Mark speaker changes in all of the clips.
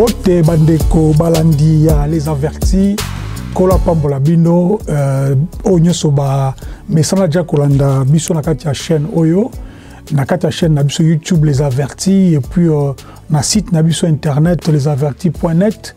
Speaker 1: mbote bandeko balandi ya les avertis kola pambola bino euh, oyo nyonso bamesana dia kolanda biso na kati ya chaîne oyo na kati ya chaîne na biso youtube les avertis et puis euh, na site na biso internet lesavertis.net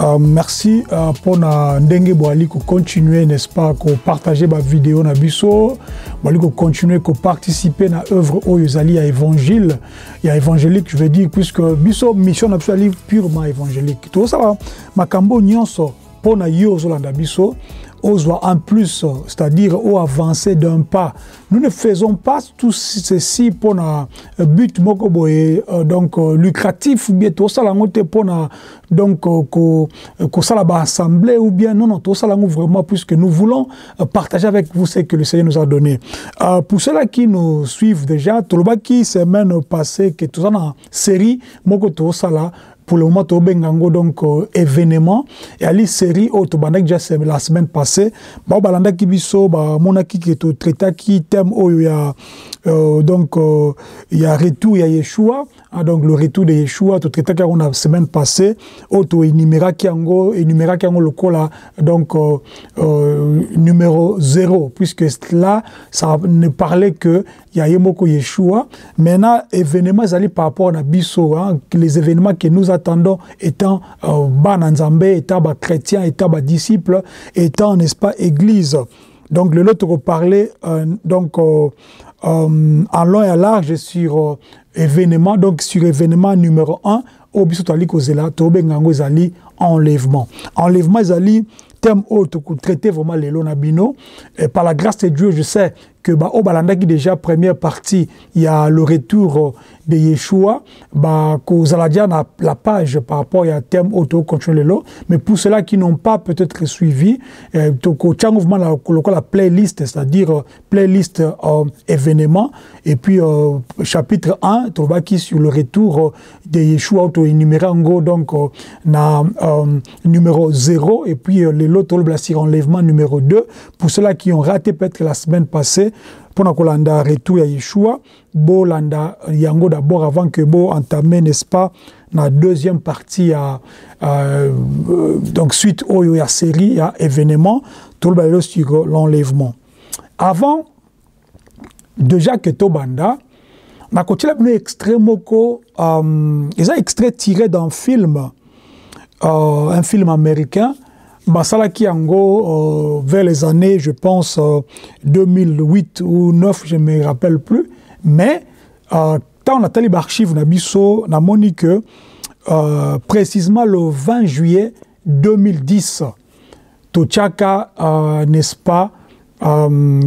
Speaker 1: euh, merci euh, mpona ndenge boali kocontinue n'est-ce pas kopartage bavideo na biso. Boali kocontinue koparticipe na œuvre oyo ezali ya évangile. Ya évangélique je veux dire puisque biso mission na biso ali purement évangélique. Tozosala makambo nyonso mpona yo ozolanda biso en plus c'est-à-dire au avancer d'un pas. Nous ne faisons pas tout ceci mpona but moko boye euh, donc euh, lucratif ou bien yango te mpona donc kosala ko, baassemblée ou bien non non tosala yango vraiment puisque nous voulons partager avec vous ce que le Seigneur nous a donné. Euh, pour ceux-là qui nous suivent déjà tolobaki semaine passée que toza na série moko tosala pour le moment tobenga yango donc euh, événement. Eyali série oyo tobandaki déjà la semaine passée. Bao balandaki biso bamonaki ke totraitaki thème oyo ya euh, donc euh, ya retour ya yeshua. Ah, donc le retour de yeshua totraitaki yango na semaine passée. Oyo toénuméraki yango énuméraki yango lokola donc euh, euh, numéro 0 puisque là ça ne parlait que ya ye moko yeshua. Maintenant événement ezali par rapport na biso hein, les événements que nous attendons étant euh, bana nzambe étant bachrétien étant badisciple étant n'est-ce pas église. Donc lelo tokoparle euh, donc euh, en long et à large sur événement donc sur événement numéro 1 oyo biso toali kozela tobenga yango ezali enlèvement. Enlèvement ezali thème oyo tokotraite vraiment lelo na bino et par la grâce de Dieu je sais que ba oyo balandaki déjà première partie ya le retour de Yeshua dia na la page par rapport ya thème oyo tokocontinue lelo mais pour ceux-là qui n'ont pas peut-être suivi tokotia mouvement lokola playlist c'est-à-dire euh, playlist euh, événement et puis euh, chapitre 1 tolobaki sur le retour de Yeshua oyo toénuméré yango donc na numéro 0 et puis tolobela sur enlèvement numéro 2 pour ceux-là qui ont raté peut-être la semaine passée mpona kolanda retour ya yeshua bolanda yango d'abord avant que bo entame n'est-ce pas na deuxième partie ya euh, euh, donc suite oyo ya série ya événement toloba lelo sur l'enlèvement. Avant déjà que tobanda nakotiela bino extrait moko um, eza extrait tiré d'un film euh, un film américain basalaki yango euh, vers les années je pense euh, 2008 ou 9 je me rappelle plus. Mais euh, tant natali baarchive na biso namoni que euh, précisément le 20 juillet 2010 totiaka euh, n'est-ce pas euh,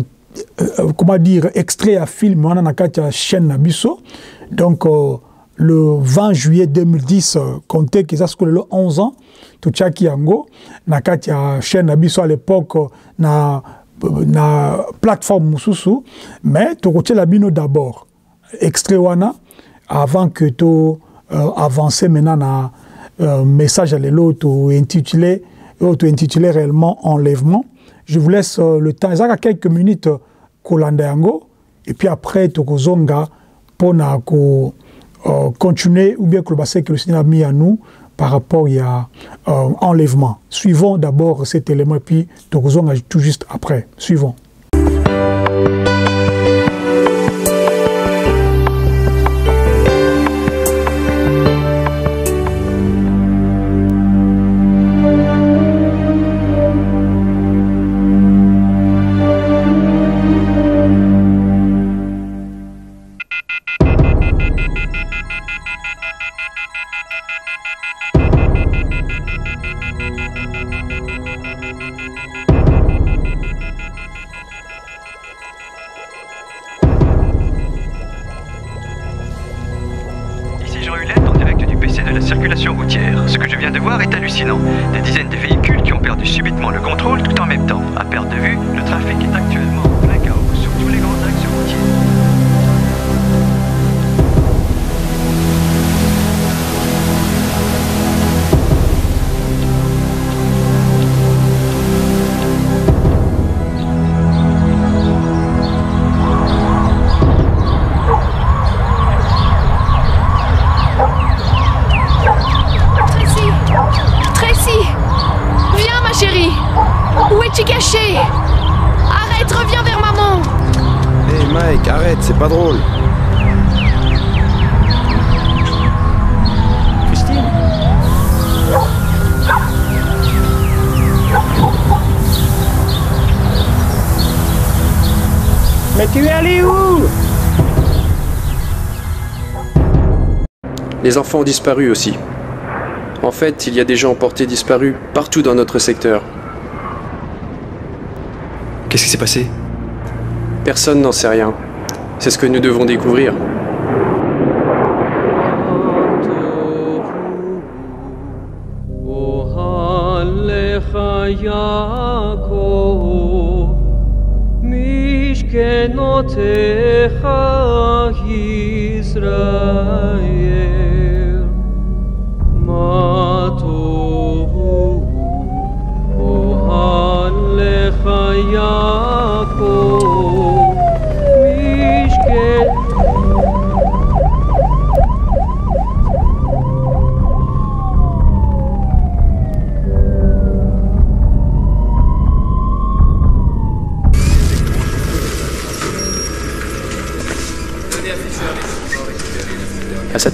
Speaker 1: euh, comment dire extrait ya film wana na kati ya chaîne na biso. Donc euh, le 20 juillet 2010 compte keza sikoyo lelo 11 ans totiaki yango na kati ya chaîne na biso à l'époque na, na plateforme mosusu mais tokotiela bino d'abord. Extrait wana avant que to euh, maintenant na euh, message ya lelo tointitulé oyo tointitulé réellement enlèvement. Je vous laisse euh, le temps ezaka quelques minutes kolanda yango et puis après tokozonga mpona ko euh, continuer ou bien koloba ce que le Seigneur a mis à nous par rapport à euh, enlèvement. Suivons d'abord cet élément puis tout juste après. Suivons.
Speaker 2: Les
Speaker 3: enfants ont disparu aussi. En fait, il y a des gens portés disparus partout dans notre secteur.
Speaker 4: Qu'est-ce qui s'est passé?
Speaker 3: Personne n'en sait rien. C'est ce que nous devons découvrir.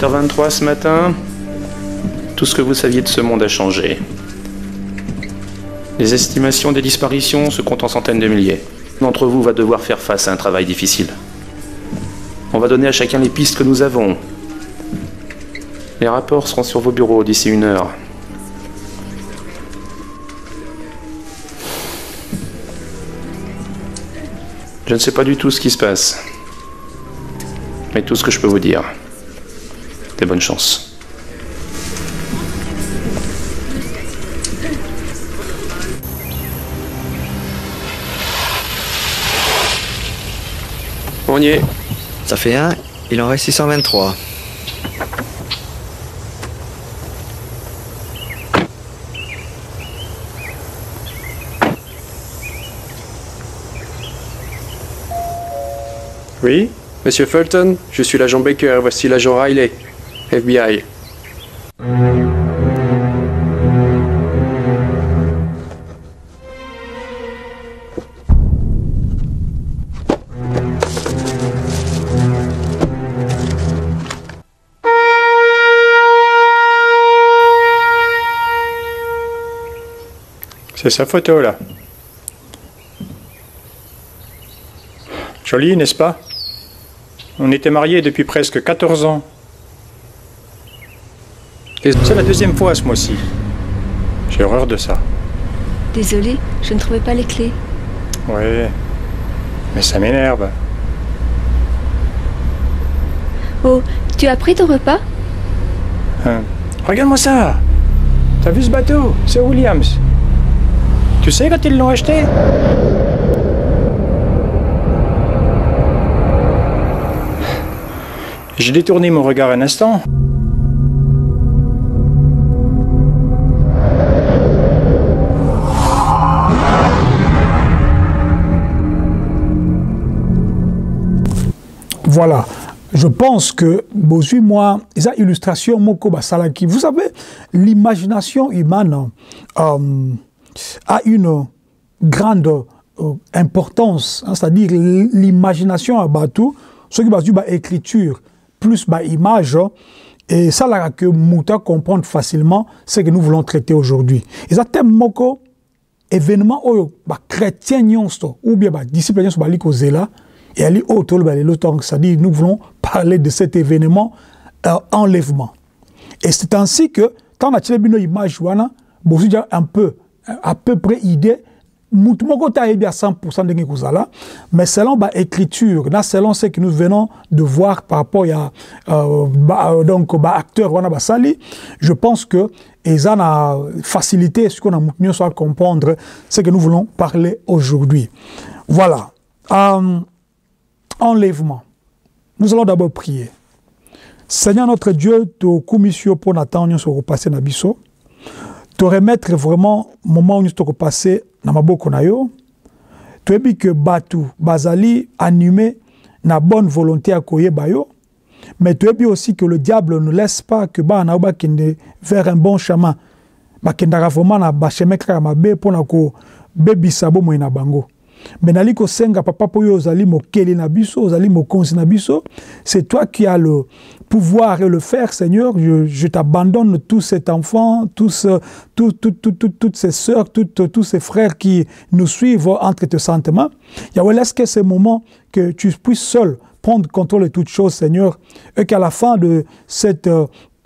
Speaker 5: 7h23 ce matin, tout ce que vous saviez de ce monde a changé. Les estimations des disparitions se comptent en centaines de milliers. D'entre vous va devoir faire face à un travail difficile. On va donner à chacun les pistes que nous avons. Les rapports seront sur vos bureaux d'ici une heure. Je ne sais pas du tout ce qui se passe. Mais tout ce que je peux vous dire, bonne chance.
Speaker 3: On y est.
Speaker 4: Ça fait un, il en reste 623.
Speaker 3: Oui Monsieur Fulton, je suis l'agent Baker, voici l'agent Riley, FBI.
Speaker 5: C'est sa photo là. Jolie, n'est-ce pas? On était mariés depuis presque 14 ans. C'est la deuxième fois ce mois-ci. J'ai horreur de ça.
Speaker 6: Désolée, je ne trouvais pas les clés.
Speaker 5: Ouais. Mais ça m'énerve.
Speaker 6: Oh, tu as pris ton repas?
Speaker 5: Hein. Regarde-moi ça T'as vu ce bateau? C'est Williams. Tu sais quand ils l'ont acheté? J'ai détourné mon regard un instant.
Speaker 1: Voilà. Je pense que Bozui, moi, les illustrations, Moko Basalaki, vous savez, l'imagination humaine euh, a une grande euh, importance, hein, c'est-à-dire l'imagination à Batou, ce qui va dire écriture plus bah, image, et ça là que Mouta comprendre facilement ce que nous voulons traiter aujourd'hui. Et ça thème Moko, événement oyo ba chrétien nyonso ou bien ba disciple nyonso bali kozela et ali c'est-à-dire nous voulons parler de cet événement euh, enlèvement et c'est ainsi que tant na tile bino image un peu à peu près idée à 100% ndenge kozala mais selon ba écriture na selon ce que nous venons de voir par rapport à euh, ba, donc ba acteur basali je pense que et ça a facilité ce qu'on a mieux à comprendre ce que nous voulons parler aujourd'hui. Voilà. Euh, enlèvement. Nous allons d'abord prier. Seigneur notre Dieu, commission pour Nathan, nous sommes passés na biso. Te remettre vraiment moment où sommes passés na maboko na yo. Dis que batu bazali animé na bonne volonté à koyeba yo. Mais tu dis aussi que le diable ne laisse pas que Banaoba kende vers un bon chemin. bakendaka vraiment na bachemin kaka mabe mpona kobebisa bomoi na bango me nali papa ozali mokeli na biso na biso. C'est toi qui as le pouvoir et le faire seigneur. Je, t'abandonne tout cet enfant tous, tout, tout, tout, tout, toutes ces sœurs tous ces frères qui nous suivent entre tes sentiments. Yahweh laisse que ces moments que tu puisses seul prendre contrôle de toutes choses Seigneur et qu'à la fin de cette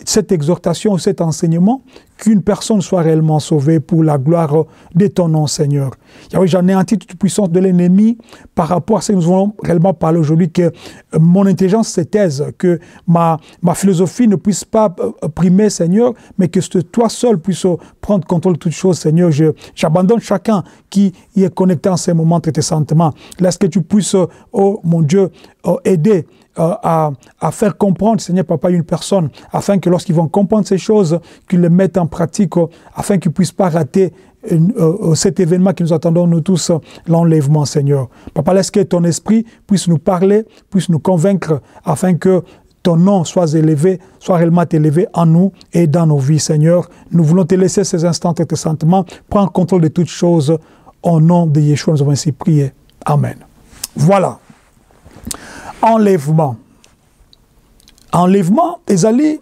Speaker 1: cette exhortation, cet enseignement, qu'une personne soit réellement sauvée pour la gloire de ton nom, Seigneur. Un titre toute puissance de l'ennemi par rapport à ce que nous voulons réellement parler aujourd'hui, que mon intelligence se taise, que ma, ma philosophie ne puisse pas primer, Seigneur, mais que toi seul puisses prendre contrôle de toutes choses, Seigneur. J'abandonne chacun qui y est connecté en ces moments de tes sentiments. Laisse que tu puisses, oh mon Dieu, aider à, à, faire comprendre, Seigneur Papa, une personne, afin que lorsqu'ils vont comprendre ces choses, qu'ils les mettent en pratique, afin qu'ils ne puissent pas rater euh, cet événement que nous attendons, nous tous, l'enlèvement, Seigneur. Papa, laisse que ton esprit puisse nous parler, puisse nous convaincre, afin que ton nom soit élevé, soit réellement élevé en nous et dans nos vies, Seigneur. Nous voulons te laisser ces instants et tes sentiments. Prends contrôle de toutes choses. Au nom de Yeshua, nous avons ainsi prié. Amen. Voilà. enlèvement enlèvement ezali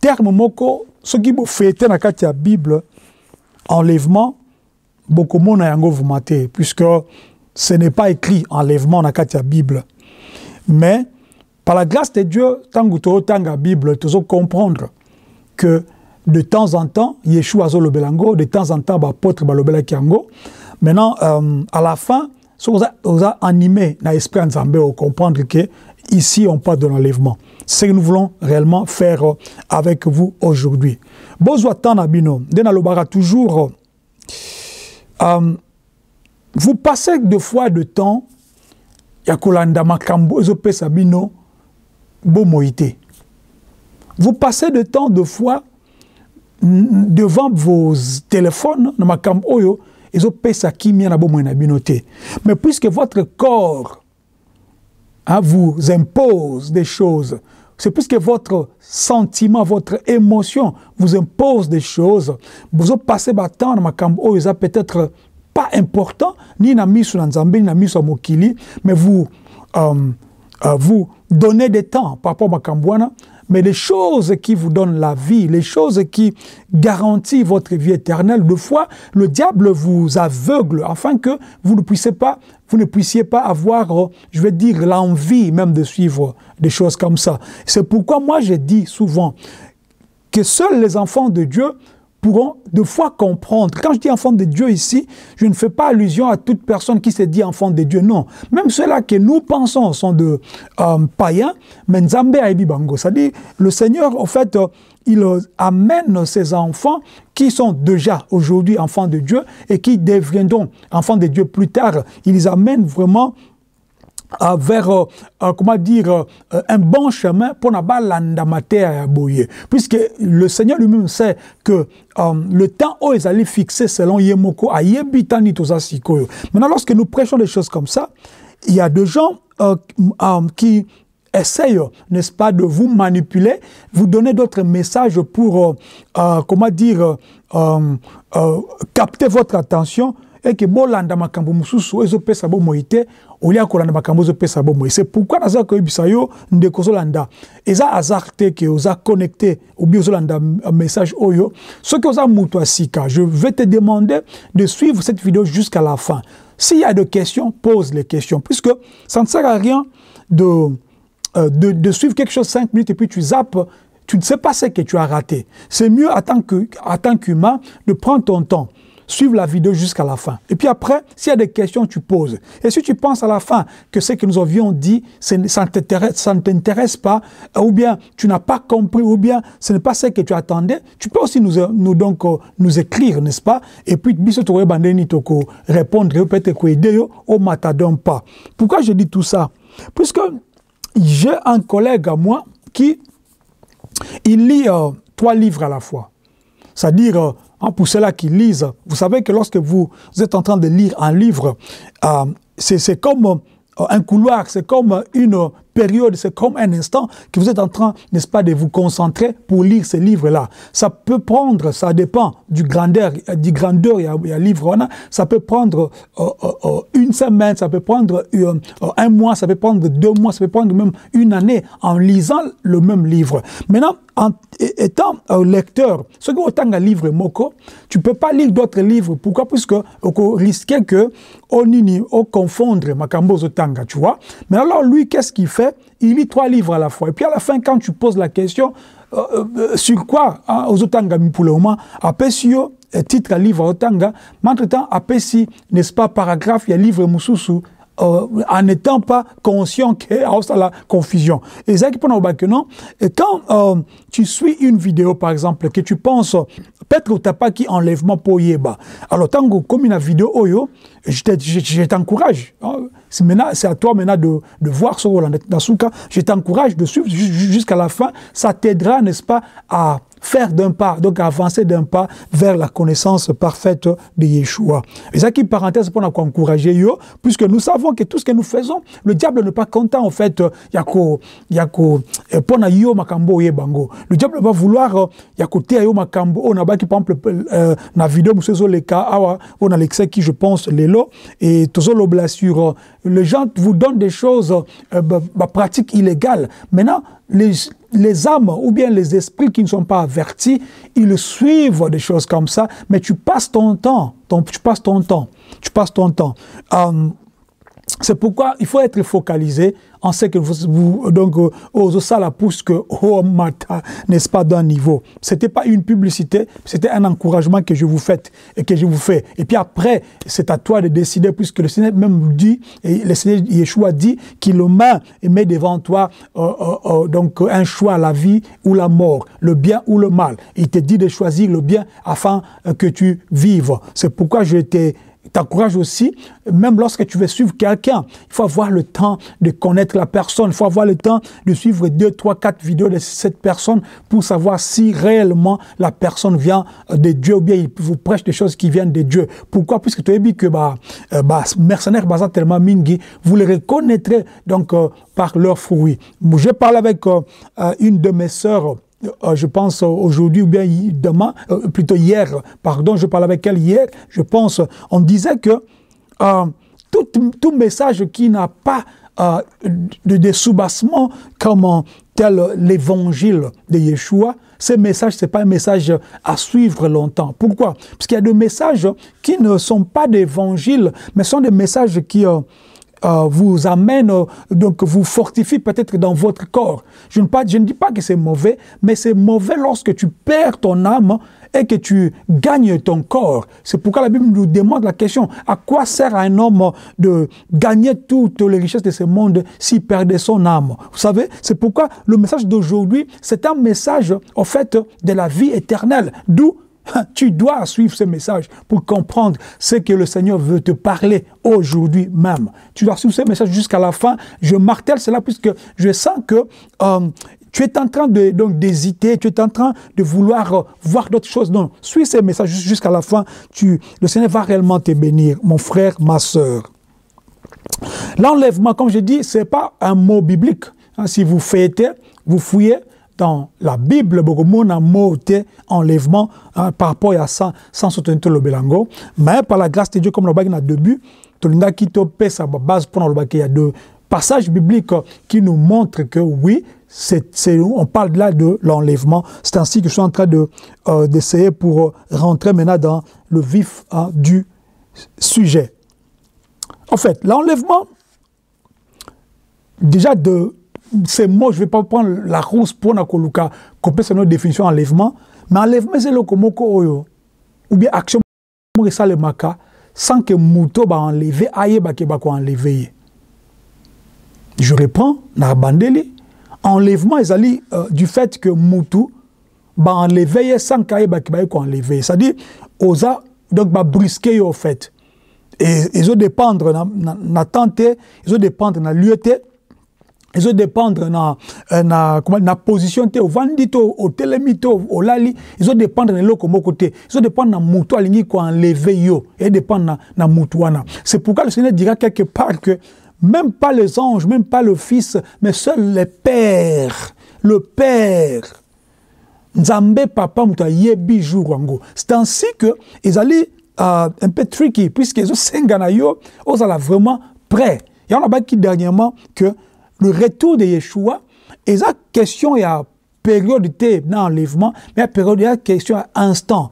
Speaker 1: terme moko soki bofete na kati ya bible enlèvement bokomona yango vuma te puisque ce n'est pas écrit enlèvement na ya bible. Mais par la grâce de dieu ntango tozotanga bible tozocomprendre que de temps en temps yeshua azolobela yango de temps en temps baapôtre balobelaki yango. Maintenant euh, à la fin soki oza animé na esprit ya nzambe ocomprendre que ici on parle de l'enlèvement ce que nous voulons réellement faire avec vous aujourd'hui. Temps na bino nde nalobaka toujours euh, vous passez de fois de temps ya kolanda makambo ezopesa bino bomoi te vous passez de temps de fois devant vos téléphones na makambo oyo ezopesa kimia na bomoi na bino te. Mais puisque votre corps hein, vous impose des choses. C'est puisque votre sentiment votre émotion vous impose des choses. Bozopase batemps na makambo oyo eza peut-être pas important ni na miso na nzambe ni na miso ya mokili mais vous euh, euh, vous donnez des temps par rapport à makambo wana mais les choses qui vous donnent la vie, les choses qui garantissent votre vie éternelle, de fois, le diable vous aveugle afin que vous ne puissiez pas, avoir, je vais dire, l'envie même de suivre des choses comme ça. C'est pourquoi moi je dis souvent que seuls les enfants de Dieu pourront de fois comprendre. Quand je dis enfant de Dieu ici, je ne fais pas allusion à toute personne qui se dit enfant de Dieu. Non. Même ceux-là que nous pensons sont de euh, païens, mais Nzambe Bango. C'est-à-dire, le Seigneur, en fait, euh, il amène ses enfants qui sont déjà aujourd'hui enfants de Dieu et qui deviendront enfants de Dieu plus tard. Il les amène vraiment euh, vers, euh, euh, comment dire, un bon chemin pour n'abalanda matière boye. Puisque le Seigneur lui-même sait que le temps où ils allaient fixer selon Yemoko à Yebitani Tosasikoyo. Maintenant, lorsque nous prêchons des choses comme ça, il y a des gens qui essayent, n'est-ce pas, de vous manipuler, vous donner d'autres messages pour, comment dire, capter votre attention eke bolanda makambo mosusu ezopesa bomoi te olia kolanda makambo ezopesa bomoi. C'est pourquoi naza koyebisa yo ndeko ozolanda. Eza hasard ke oza connecté obi ozolanda message oyo. Soki oza moto ya je vais te demander de suivre cette vidéo jusqu'à la fin. S'il y a des questions pose les questions puisque ça ne sert à rien de, euh, de, de suivre quelque chose 5 minutes et puis tu zappes tu ne sais pas ce que tu as raté. C'est mieux en tant qu'humain de prendre ton temps suivre la vidéo jusqu'à la fin. Et puis après, s'il y a des questions, tu poses. Et si tu penses à la fin que ce que nous avions dit, ça ne t'intéresse pas, ou bien tu n'as pas compris, ou bien ce n'est pas ce que tu attendais, tu peux aussi nous, nous, donc, nous écrire, n'est-ce pas? Et puis, répondre, peut-être aider au matadon pas. Pourquoi je dis tout ça? Puisque j'ai un collègue à moi qui, il lit euh, trois livres à la fois. C'est-à-dire, euh, Hein, pour ceux-là qui lisent, vous savez que lorsque vous êtes en train de lire un livre, euh, c'est comme euh, un couloir, c'est comme une période, c'est comme un instant que vous êtes en train, n'est-ce pas, de vous concentrer pour lire ces livres-là. Ça peut prendre, ça dépend du grandeur, du grandeur, il y a, il livre, on a, ça peut prendre euh, euh, euh, une semaine, ça peut prendre un mois, ça peut prendre deux mois, ça peut prendre même une année en lisant le même livre. Maintenant, en étant lecteur, ce que autant un livre moko, tu peux pas lire d'autres livres. Pourquoi? Puisque on risquait que on on confondre makambo zotanga, tu vois. Mais alors lui, qu'est-ce qu'il fait? Il lit trois livres à la fois. Et puis à la fin, quand tu poses la question, euh, euh, sur quoi hein, aux otanga après sur euh, titre à livre otanga, mais entre-temps, après si, n'est-ce pas, paragraphe, il y a livre mususu, euh, en n'étant pas conscient qu'il y a la confusion. Et ça qui prend au bac, non quand euh, tu suis une vidéo, par exemple, que tu penses, peut-être que tu n'as pas qui enlèvement pour yeba. Alors, tant que comme une vidéo, je- je t'encourage. hein. C'est à toi maintenant de, voir ce rôle. Dans ce cas, je t'encourage de suivre ju- ju- jusqu'à la fin. Ça t'aidera, n'est-ce pas, à faire d'un pas, donc avancer d'un pas vers la connaissance parfaite de Yeshua. Et ça qui, parenthèse, pour nous encourager, yo, puisque nous savons que tout ce que nous faisons, le diable n'est pas content, en fait, yako, yako, eh, pona yo makambo ye bango. Le diable va vouloir, euh, yako te yo makambo, on a baki, par exemple, euh, na vidéo, monsieur le cas, awa, on a l'excès qui, je pense, lelo, et tozo l'obla sur, les gens vous donnent des choses, euh, bah, bah, pratiques illégales. Maintenant, les, les âmes ou bien les esprits qui ne sont pas avertis, ils suivent des choses comme ça, mais tu passes ton temps, ton- tu passes ton temps, tu passes ton temps. Euh, c'est pourquoi il faut être focalisé en ce que vous, vous donc euh, aux ça la pousse que oh mata n'est-ce pas d'un niveau. C'était pas une publicité, c'était un encouragement que je vous fais et que je vous fais. Et puis après, c'est à toi de décider puisque le Seigneur même dit et le Seigneur Yeshua dit qu'il met et met devant toi euh, euh, donc un choix la vie ou la mort, le bien ou le mal. Il te dit de choisir le bien afin que tu vives. C'est pourquoi je t'ai t'encourage aussi, même lorsque tu veux suivre quelqu'un, il faut avoir le temps de connaître la personne, il faut avoir le temps de suivre deux, trois, quatre vidéos de cette personne pour savoir si réellement la personne vient de Dieu ou bien il vous prêche des choses qui viennent de Dieu. Pourquoi? Puisque tu as dit que bah, euh, bah, mercenaires tellement mingi, vous les reconnaîtrez donc euh, par leurs fruits. Je parle avec euh, une de mes sœurs je pense euh, aujourd'hui ou bien demain, euh, plutôt hier, pardon, je parle avec elle hier, je pense, on disait que euh, tout, message qui n'a pas euh, de, de soubassement comme euh, tel l'évangile de Yeshua, ce message, ce n'est pas un message à suivre longtemps. Pourquoi? Parce qu'il y a des messages qui ne sont pas d'évangile, mais sont des messages qui... euh, euh, vous amène, euh, donc vous fortifie peut-être dans votre corps. Je ne, dis pas que c'est mauvais, mais c'est mauvais lorsque tu perds ton âme et que tu gagnes ton corps. C'est pourquoi la Bible nous demande la question, à quoi sert un homme de gagner toutes les richesses de ce monde s'il perdait son âme? Vous savez, c'est pourquoi le message d'aujourd'hui, c'est un message, au fait, de la vie éternelle. D'où tu dois suivre ce message pour comprendre ce que le Seigneur veut te parler aujourd'hui même. Tu dois suivre ce message jusqu'à la fin. Je martèle cela puisque je sens que euh, tu es en train donc d'hésiter, tu es en train de vouloir euh, voir d'autres choses. Non, suis ce message jus- jusqu'à la fin. Tu, le Seigneur va réellement te bénir, mon frère, ma sœur. L'enlèvement, comme je dis, c'est pas un mot biblique. Hein, si vous fêtez, vous fouillez dans la Bible, beaucoup de monde a mot enlèvement hein, par rapport à ça, sans soutenir le belango. Mais par la grâce de Dieu, comme le bague a deux buts, tout le monde qui te paie sa base pour le bague, il y a deux passages bibliques qui nous montrent que oui, c'est- on parle là de l'enlèvement. C'est ainsi que je suis en train de, euh, d'essayer pour rentrer maintenant dans le vif hein, du sujet. En fait, l'enlèvement, déjà de c'est moi, je ne vais pas prendre la rousse pour Nakoluka, kopesa no définition enlèvement, mais enlèvement ezeloko moko oyo. Ou bien action moko esalemaka sans que moto baenleve ayebaki bakoenleve ye je reprends na bandeli. Enlèvement ezali euh, du fait que motu baenleve ye sans kayebaki baye koenleve ye c'est-à-dire oza donc babriske ye au fait. Et ezodépendre na, na, na temps te ezodépendre na lieu te ils ont dépendre na, euh, na, comment, na position te, ovandi to, otelemi to, olali, ils ont dépendre na loko moko te, ils ont dépendre na mutu alingi ko enlever yo, et dépendre na, na mutu wana. C'est pourquoi le Seigneur dira quelque part que même pas les anges, même pas le Fils, mais seul le Père. Le Père. Nzambe papa mutu ayebi jour yango. C'est ainsi que ezali uh, un peu tricky puisque ezosenga na yo ozala vraiment prêt. Ya on a baki dernièrement que le retour de Yeshua eza question ya période te na enlèvement mais ya période ya question instant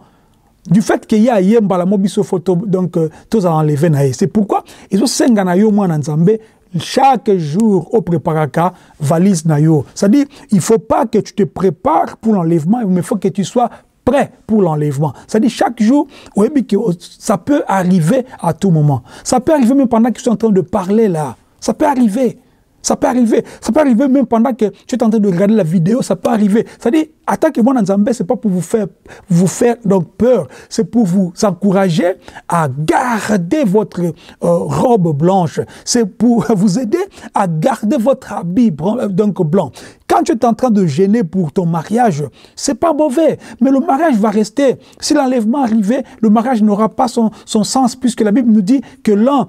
Speaker 1: du fait que ya ye mbala mo biso photo donc euh, tozala enlevé na c'est pourquoi ezosenga na yo mwana nzambe chaque jour au préparaka valise na yo c'est-à-dire il faut pas que tu te prépares pour l'enlèvement mais il faut que tu sois prêt pour l'enlèvement. C'est-à-dire chaque jour, que ça peut arriver à tout moment. Ça peut arriver même pendant je suis en train de parler là. Ça peut arriver. Ça peut arriver. Ça peut arriver même pendant que tu es en train de regarder la vidéo, ça peut arriver. C'est-à-dire, attaquez moi dans Zambé, c'est pas pour vous faire, vous faire donc peur, c'est pour vous encourager à garder votre euh, robe blanche. C'est pour vous aider à garder votre habit donc blanc. Quand tu es en train de gêner pour ton mariage, c'est pas mauvais, mais le mariage va rester. Si l'enlèvement arrivait, le mariage n'aura pas son, sens, puisque la Bible nous dit que l'un,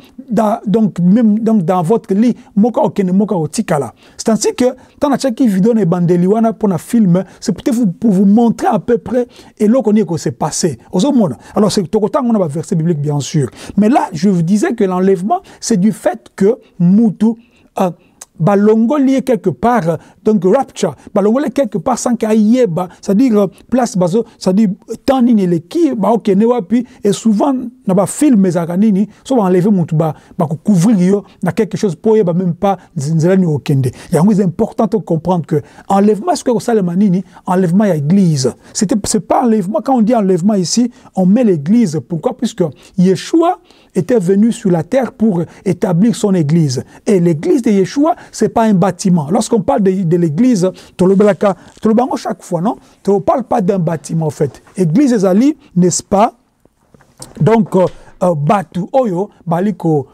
Speaker 1: donc même dans votre lit, otikala. C'est ainsi que dans la chaque vidéo ne bandeliwana pour un film, c'est peut-être pour vous montrer à peu près et là qu'on est que c'est passé. Alors c'est autant on a un verset biblique bien sûr, mais là je vous disais que l'enlèvement c'est du fait que Moutou balongoli quelque part donc rapture balongoli quelque part sans kayeba c'est-à-dire place bazo c'est-à-dire temps nini leki ba okene wapi et souvent na ba film nini so ba enlever mutu ba ba couvrir yo na quelque chose pour yeba même pas nzela okende. Yango c'est important de comprendre que enlèvement ça le manini enlèvement ya église. C'est pas enlèvement quand on dit enlèvement ici on met l'église. Pourquoi? Puisque Yeshua était venu sur la terre pour établir son église et l'église de Yeshua c'est pas un bâtiment. Lorsqu'on parle de, de l'église, chaque fois, non? Tu ne parles pas d'un bâtiment, en fait. Église Ezali, n'est-ce pas? Donc, euh, batu oyo bali ko,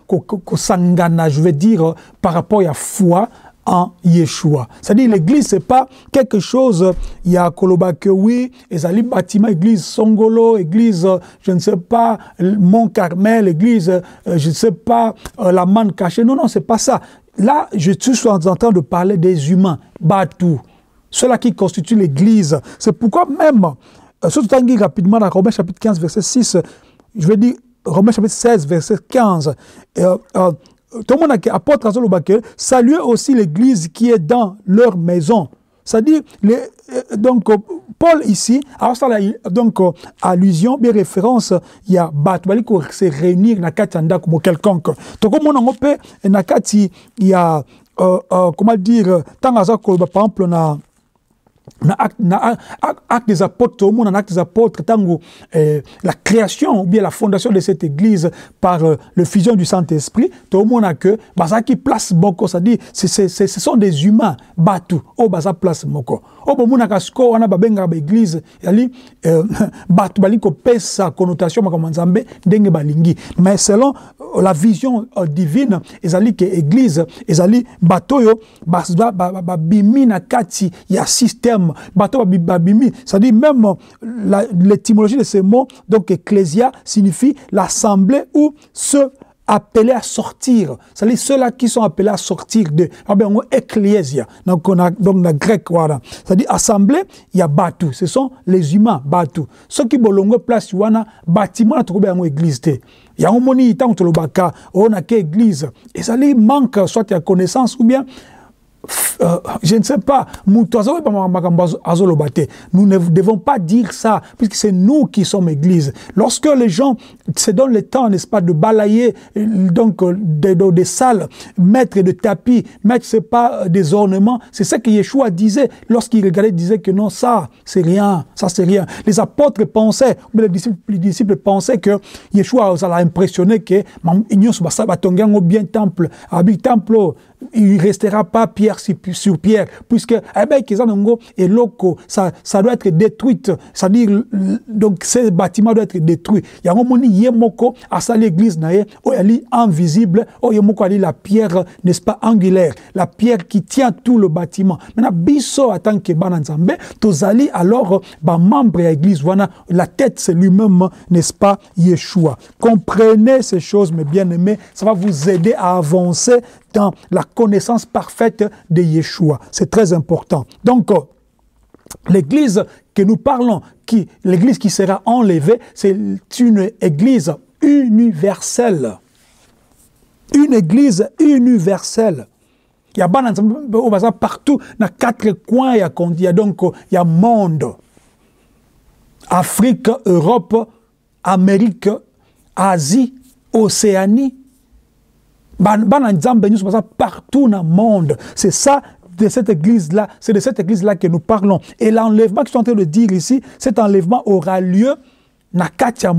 Speaker 1: sangana je veux dire par rapport à la foi en Yeshua. C'est-à-dire l'église c'est pas quelque chose il y a koloba que oui, ezali bâtiment église Songolo, église je ne sais pas Mont Carmel, église je ne sais pas la manne cachée. Non non, c'est pas ça. Là, je suis en train de parler des humains, Batou, ceux-là qui constituent l'Église. C'est pourquoi même, surtout rapidement dans Romains chapitre 15, verset 6, je vais dire Romains chapitre 16, verset 15, euh, euh, tout le monde a apôtre saluez aussi l'Église qui est dans leur maison. C'est-à-dire, donc, Paul ici, alors ça, donc, allusion, bien référence, il y a Batouali qui se réunir dans Katanda comme quelconque. Donc, comme on a peu, il y a, euh, euh, comment dire, tant à ça, par exemple, on a na acte, na acte des apôtres, acte eh, la création ou bien la fondation de cette église par euh, le fusion du Saint-Esprit, place ce sont des humains, batu, oh, bah, ça place moko. Oh, mon akasko, on a babenga ba église, yali, batu, bali ko pesa connotation. Mais selon euh, la vision euh, divine, ezali que église, kati, ya système, bateau babimi, c'est-à-dire même l'étymologie de ces mots, donc ecclésia signifie l'assemblée ou ceux appelés à sortir. C'est-à-dire ceux-là qui sont appelés à sortir de. Ah ben, ecclésia. Donc, on a, donc, la grec, voilà. C'est-à-dire assemblée, il y a batu. Ce sont les humains, batu. Ceux qui bolongo place, wana, bâtiment, na trouvé en église. Il y a un moni, on a église. Et ça lui manque soit la connaissance ou bien euh, je ne sais pas, nous ne devons pas dire ça, puisque c'est nous qui sommes église. Lorsque les gens se donnent le temps, n'est-ce pas, de balayer donc des, des salles, mettre des tapis, mettre, pas, des ornements, c'est ce que Yeshua disait lorsqu'il regardait, il disait que non, ça, c'est rien, ça, c'est rien. Les apôtres pensaient, les disciples, les disciples pensaient que Yeshua, ça l'a impressionné que, bien temple, habit temple, il ne restera pas pierre sur pierre, puisque eh ben, et ça, ça doit être détruit. C'est-à-dire, donc, ces bâtiments doivent être détruits. Il y a un moment yemoko à ça l'église est invisible, où yemoko ali la pierre, n'est-ce pas, angulaire, la pierre qui tient tout le bâtiment. Maintenant, biso, en tant que bananzambe, tozali, alors, bah, membre de l'église, voilà, la tête, c'est lui-même, n'est-ce pas, Yeshua. Comprenez ces choses, mes bien-aimés, ça va vous aider à avancer dans la connaissance parfaite de Yeshua. C'est très important. Donc, euh, l'église que nous parlons, qui, l'église qui sera enlevée, c'est une église universelle. Une église universelle. Il y a partout, dans quatre coins, il y a donc il y a monde. Afrique, Europe, Amérique, Asie, Océanie, bana partout dans le monde c'est ça de cette église-là, c'est de cette église-là que nous parlons. Et l'enlèvement je suis en train de dire ici, cet enlèvement aura lieu na katia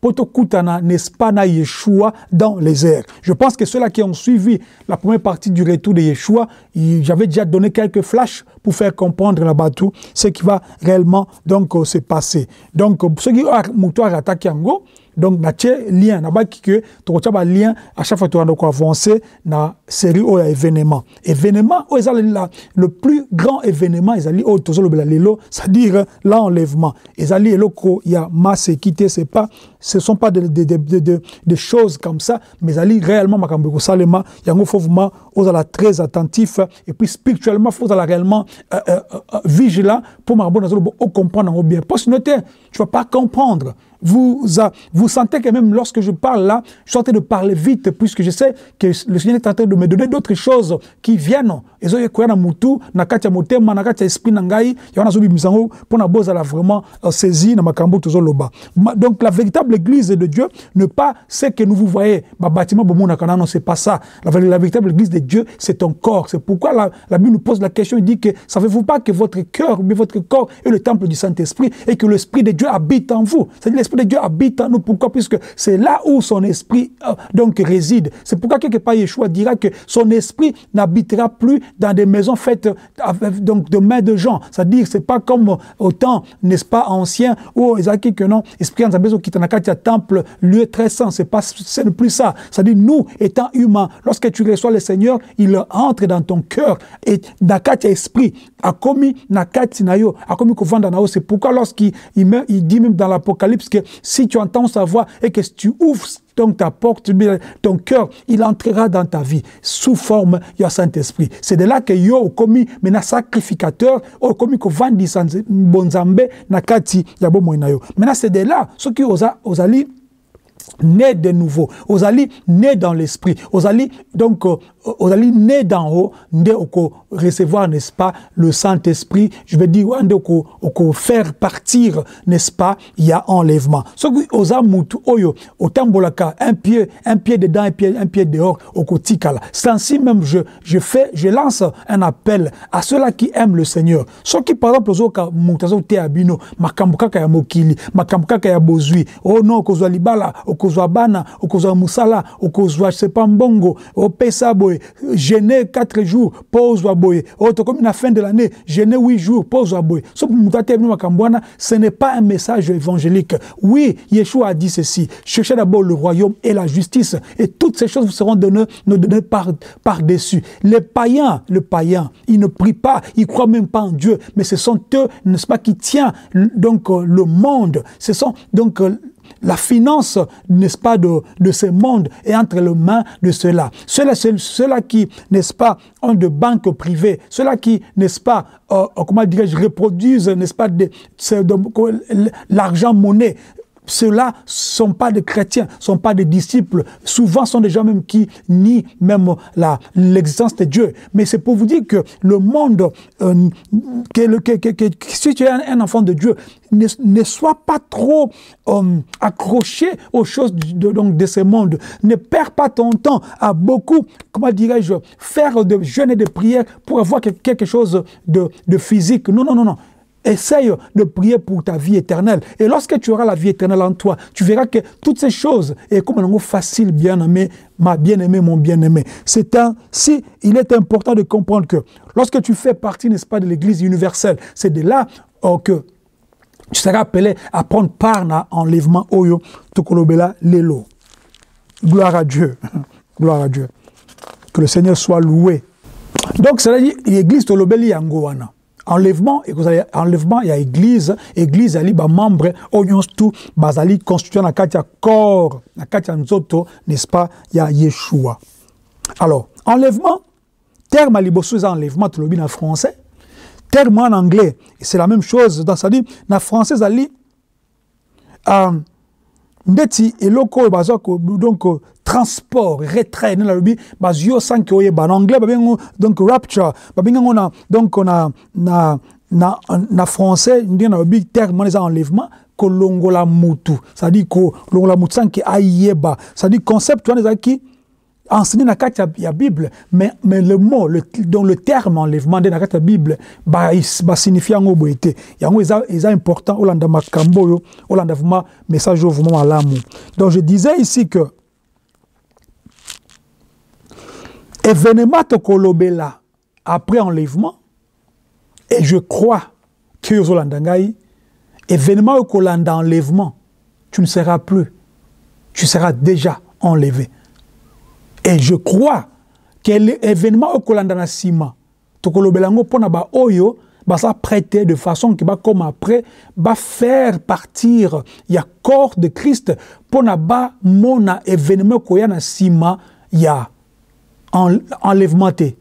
Speaker 1: potokutana n'est-ce pas na Yeshua dans les airs. Je pense que ceux-là qui ont suivi la première partie du retour de Yeshua, j'avais déjà donné quelques flashs pour faire comprendre là-bas tout ce qui va réellement donc se passer. Donc ceux qui ont attaqué donc natie lien nabaki ke tokotia balien à chaque fois toyanda koavance na série oyo ya événement. Événement oyo eza la, le plus grand événement ezali oyo tozolobela lelo c'est-à-dire l'enlèvement. Ezali eloko ya maseki te c'est pas ce sont pas des de, de, de, de, de choses comme ça mais ezali réellement makambo ekosalema. Yango faut vraiment ozala très attentif et puis spirituellement faut ozala réellement euh, euh, euh, vigilant pour makambo nazoloba ocomprendre yango bien. Parce que te tu vas pas comprendre vous, sentez que même lorsque je parle là, je suis en train de parler vite, puisque je sais que le Seigneur est en train de me donner d'autres choses qui viennent. vraiment euh, saisi Donc la véritable église de Dieu ne pas ce que nous vous voyez, bâtiment non, c'est pas ça. La, véritable église de Dieu, c'est ton corps. C'est pourquoi la, Bible nous pose la question, il dit que savez-vous pas que votre cœur, votre corps est le temple du Saint-Esprit et que l'Esprit de Dieu habite en vous? C'est-à-dire l'Esprit de Dieu habite en nous. Pourquoi? Puisque c'est là où son esprit euh, donc réside. C'est pourquoi quelque part Yeshua dira que son esprit n'habitera plus dans des maisons faites donc de mains de gens. C'est-à-dire c'est pas comme au temps, n'est-ce pas, ancien, où Isaac que non, esprit en qui un temple, lieu très saint. C'est pas, c'est plus ça. C'est-à-dire nous, étant humains, lorsque tu reçois le Seigneur, il entre dans ton cœur et Nakatia esprit a commis Nakati a commis nao. C'est pourquoi lorsqu'il il, il dit même dans l'Apocalypse que si tu entends sa voix et que tu ouvres donc ta porte, ton cœur, il entrera dans ta vie sous forme du Saint-Esprit. C'est de là que yo commis maintenant sacrificateur, au commis que vandi bonzambe nakati ya yo. Maintenant c'est de là ce qui osa osali né de nouveau ozali né dans l'esprit ozali donc euh, ozali né d'en haut nde recevoir n'est-ce pas le Saint-Esprit. Je veux dire nde faire partir n'est-ce pas il y a enlèvement. Soki oza mutu oyo otambolaka un pied un pied dedans un pied un pied dehors oko tikala c'est ainsi même je je fais je lance un appel à ceux-là qui aiment le Seigneur. Soki par exemple ozoka mutu azoteya bino makambo kaka ya mokili makambo kaka ya bozwi. Oh non okozwa libala okozwa bana okozwa musala okozwa je sais pas mbongo opesa jeûner 4 jours mpo ozwa boye oyo tokomi na fin de l'année jeûner 8 jours mpo ozwa boye ce n'est pas un message évangélique. Oui yeshua a dit ceci cherchez d'abord le royaume et la justice et toutes ces choses vous seront données, données par, par dessus les païens le païen ils ne prient pas ils croient même pas en Dieu mais ce sont eux n'est-ce pas qui tient donc le monde. Ce sont donc la finance, n'est-ce pas, de, ce monde est entre les mains de ceux-là. Ceux-là, ceux-là qui, n'est-ce pas, ont de banques privées, ceux-là qui, n'est-ce pas, euh, comment dirais-je, reproduisent, n'est-ce pas, l'argent monnaie, ceux-là ne sont pas des chrétiens, ne sont pas des disciples. Souvent, sont des gens même qui nient même l'existence de Dieu. Mais c'est pour vous dire que le monde, euh, que, si tu es un, enfant de Dieu, ne, sois pas trop euh, accroché aux choses de, ce monde. Ne perds pas ton temps à beaucoup, comment dirais-je, faire de jeûnes et de prières pour avoir quelque chose de, de physique. Non, non, non, non essaye de prier pour ta vie éternelle. Et lorsque tu auras la vie éternelle en toi, tu verras que toutes ces choses, et comme un facile, bien-aimé, ma bien-aimée, mon bien-aimé, c'est un, si il est important de comprendre que lorsque tu fais partie, n'est-ce pas, de l'Église universelle, c'est de là oh, que tu seras appelé à prendre part à l'enlèvement Oyo, Tokolobela, Lelo. Gloire à Dieu. Gloire à Dieu. Que le Seigneur soit loué. Donc, c'est-à-dire, l'église Tolobeli Yangoana. Enlèvement, et enlèvement, il y a église, église, ali, ba membre, oignons tout, bazali, constitué na katia corps, na katia nzoto, n'est-ce pas, il y a Yeshua. Alors, enlèvement, terme à libosu, enlèvement, tolobi en français, terme en anglais, c'est la même chose, dans ça dit, na français, ali, euh, ndeti eloko oyo bazwa donc transport retrait na lobi bazwi yo sanki oyeba na anglais babengo donc rapture babengango na donc na na na, na français ndenge na lobi terme wana eza enlèvement kolongola mutu. C'est-à-dire kolongola mutu sanki ayeba. C'est-à-dire concept wana ezalaki enseigné la ya Bible, mais, mais le mot, le, donc le terme enlèvement de la Bible, bah, bah signifie en oboité. Yango est important, Olanda makambo yo, Olanda vraiment message vraiment à l'amour. Donc je disais ici que événement tokolobela après enlèvement, et je crois que Yolanda ngai, événement kolanda enlèvement, tu ne seras plus, tu seras déjà enlevé. Et je crois que l'événement au Kolanda na sima, tokolobelango pona ba oyo, ba ça prêter de façon que ba comme après, ba faire partir ya corps de Christ pona ba mona événement koya na sima ya enlèvement te.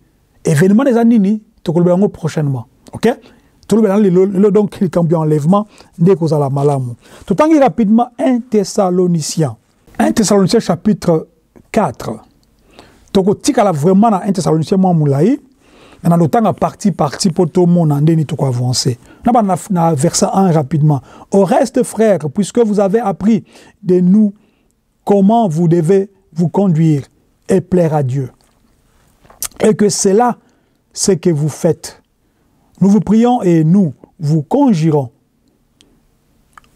Speaker 1: Événement des anini, tokolobelango prochainement. OK? tolobelango donc likambo ya enlèvement nde kozala malamu totangi rapidement 1 thessaloniciens 1 thessaloniciens chapitre 4 tokotikala vraiment na 1 thessalonicien mwa molai na lotanga parti parti mpo tomona ndeni tokoavance na bana na, verset 1 rapidement. Au reste frères puisque vous avez appris de nous comment vous devez vous conduire et plaire à Dieu et que c'est là ce que vous faites. Nous vous prions et nous vous conjurons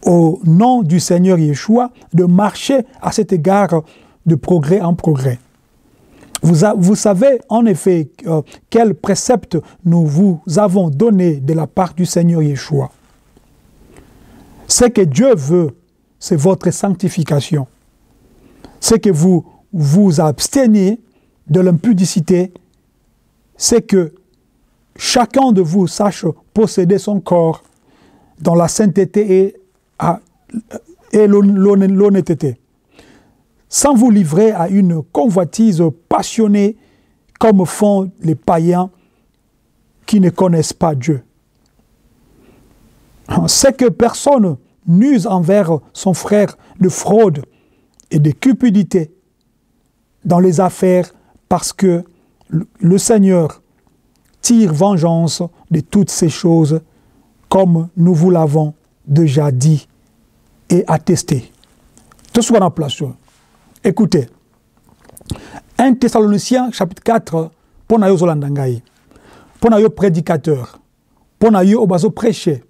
Speaker 1: au nom du Seigneur Yeshua de marcher à cet égard de progrès en progrès vous, savez en effet euh, quel précepte nous vous avons donné de la part du Seigneur Yeshua. Ce que Dieu veut, c'est votre sanctification. Ce que vous vous abstenez de l'impudicité, c'est que chacun de vous sache posséder son corps dans la sainteté et, et l'honnêteté sans vous livrer à une convoitise passionnée comme font les païens qui ne connaissent pas Dieu. C'est que personne n'use envers son frère de fraude et de cupidité dans les affaires parce que le Seigneur tire vengeance de toutes ces choses comme nous vous l'avons déjà dit et attesté. Tout soit en place. Écoutez, 1 Thessaloniciens chapitre 4, pour yo zolanda ngai, pour yo prédicateur, pour yo obazo prêcher,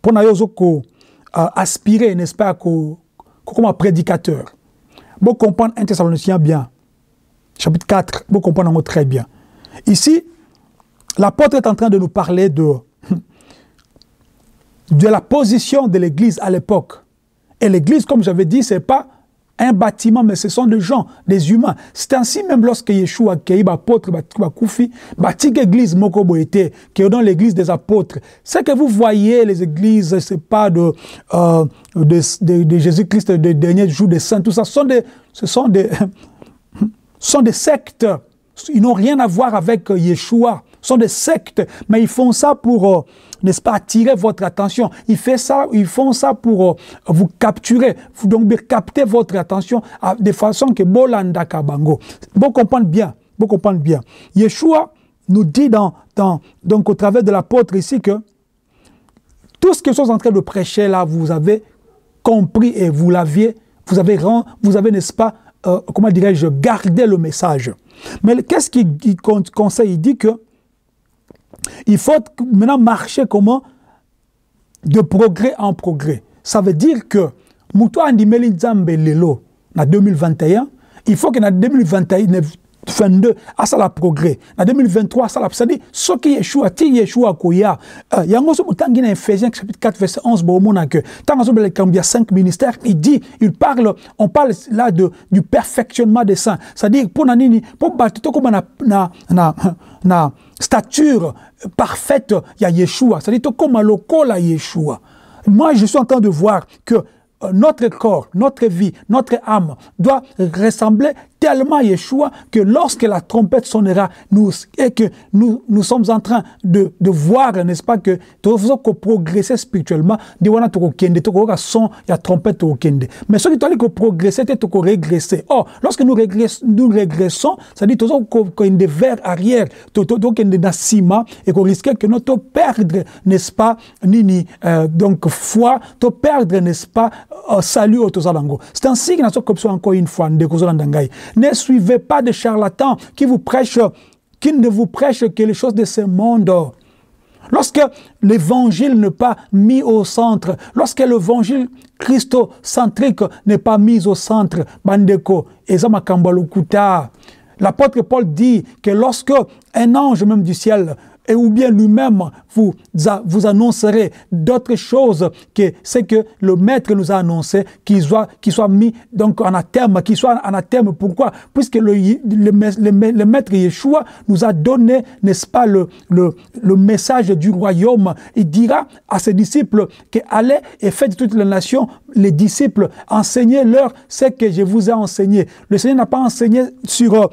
Speaker 1: pour yo zoko uh, aspirer, n'est-ce pas, comme prédicateur. Vous comprendre 1 Thessaloniciens bien. Chapitre 4, vous comprendre très bien. Ici, l'apôtre est en train de nous parler de, de la position de l'Église à l'époque. Et l'Église, comme j'avais dit, c'est pas un bâtiment, mais ce sont des gens, des humains. C'est ainsi même lorsque Yeshua a apôtre, Bakoufi, bâti église Mokobo était, qui est dans l'église des apôtres. Ce que vous voyez, les églises, c'est pas de, euh, de, Jésus-Christ, des derniers jours des saints, tout ça, sont des, ce sont sont des sectes. Ils n'ont rien à voir avec Yeshua. Ce sont des sectes, mais ils font ça pour, euh, n'est-ce pas, attirer votre attention. Ils, font ça pour euh, vous capturer, donc capter votre attention de façon que Bolanda Kabango. Vous comprenez bien, vous comprenez bien. Yeshua nous dit dans, donc au travers de l'apôtre ici que tout ce que suis en train de prêcher là, vous avez compris et vous l'aviez, vous avez, vous avez n'est-ce pas, euh, comment dirais-je, gardé le message. Mais qu'est-ce qu'il conseille Il dit que il faut maintenant marcher comment? De progrès en progrès. Ça veut dire que Mouto Andimeli en 2021, il faut que en 2021, 22 asala progrès. Na 2023 asala c'est-à-dire soki yeshua ti yeshua akoya uh, yango so botangi na ephésiens chapitre 4 verset 11 bomona que ntango azobela likambo ya 5 ministères il dit il parle on parle là de du perfectionnement des saints. C'est-à-dire mpo na nini mpo bato tokóma na, na, na, stature parfaite yeshua. C'est-à-dire tokóma lokola yeshua. Moi je suis en train de voir que euh, notre corps, notre vie, notre âme doit ressembler tellement Yeshua que lorsque la trompette sonnera nous, et que nous, nous sommes en train de, de voir, n'est-ce pas, que nous faisons progresser spirituellement, de wana to kende, to ko son ya trompette to kende. Mais ce qui doit que progresser, to ko régresser. Or, lorsque nous régressons, nous régressons, ça dit to ko kende vers arrière, to to kende na sima et qu'on risque que notre perdre, n'est-ce pas, nini euh, donc foi, to perdre, n'est-ce pas, euh, salut au tozalango. C'est ainsi que nous sommes encore une fois, de kozolanda ne suivez pas de charlatans qui vous prêchent, qui ne vous prêchent que les choses de ce monde. Lorsque l'évangile n'est pas mis au centre, lorsque l'évangile christocentrique n'est pas mis au centre, Bandeko, L'apôtre Paul dit que lorsque un ange même du ciel et ou bien lui-même vous, vous annoncerez d'autres choses que ce que le maître nous a annoncé, qu'il soit, soit mis donc en terme, qu'il soit en terme. Pourquoi? Puisque le, le, le, maître Yeshua nous a donné, n'est-ce pas, le, le, message du royaume. Il dira à ses disciples qu'allez et faites toutes les nations, les disciples, enseignez-leur ce que je vous ai enseigné. Le Seigneur n'a pas enseigné sur euh,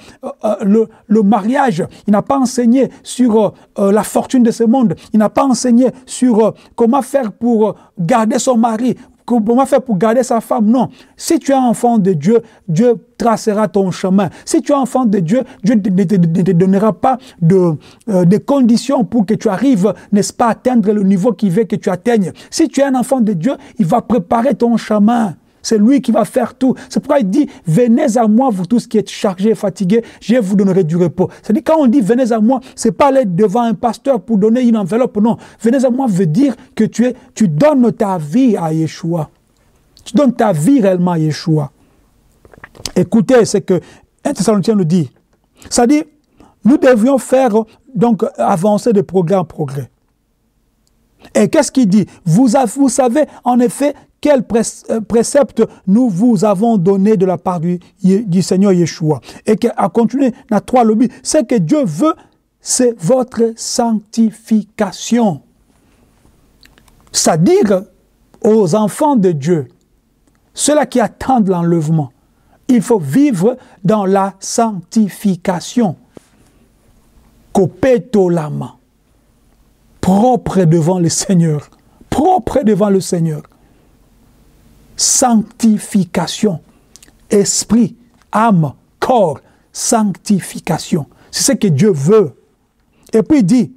Speaker 1: euh, le, le mariage, il n'a pas enseigné sur euh, la fortune de ce monde. Il n'a pas enseigné sur euh, comment faire pour euh, garder son mari, comment faire pour garder sa femme. Non. Si tu es enfant de Dieu, Dieu tracera ton chemin. Si tu es enfant de Dieu, Dieu ne te, donnera pas de, euh, de, conditions pour que tu arrives, n'est-ce pas, à atteindre le niveau qu'il veut que tu atteignes. Si tu es un enfant de Dieu, il va préparer ton chemin. C'est lui qui va faire tout. C'est pourquoi il dit, venez à moi, vous tous qui êtes chargés et fatigués, je vous donnerai du repos. C'est-à-dire, quand on dit venez à moi, c'est pas aller devant un pasteur pour donner une enveloppe, non. Venez à moi veut dire que tu, es, tu donnes ta vie à Yeshua. Tu donnes ta vie réellement à Yeshua. Écoutez ce que un Thessaloniciens nous dit. Ça dit, nous devions faire donc avancer de progrès en progrès. Et qu'est-ce qu'il dit? Vous, vous savez en effet quel précepte nous vous avons donné de la part du, Seigneur Yeshua? Et à continuer, dans trois lobbies, ce que Dieu veut, c'est votre sanctification. C'est-à-dire aux enfants de Dieu, ceux-là qui attendent l'enlèvement, il faut vivre dans la sanctification. Copeto lama, propre devant le Seigneur, propre devant le Seigneur sanctification. Esprit, âme, corps, sanctification. C'est ce que Dieu veut. Et puis il dit,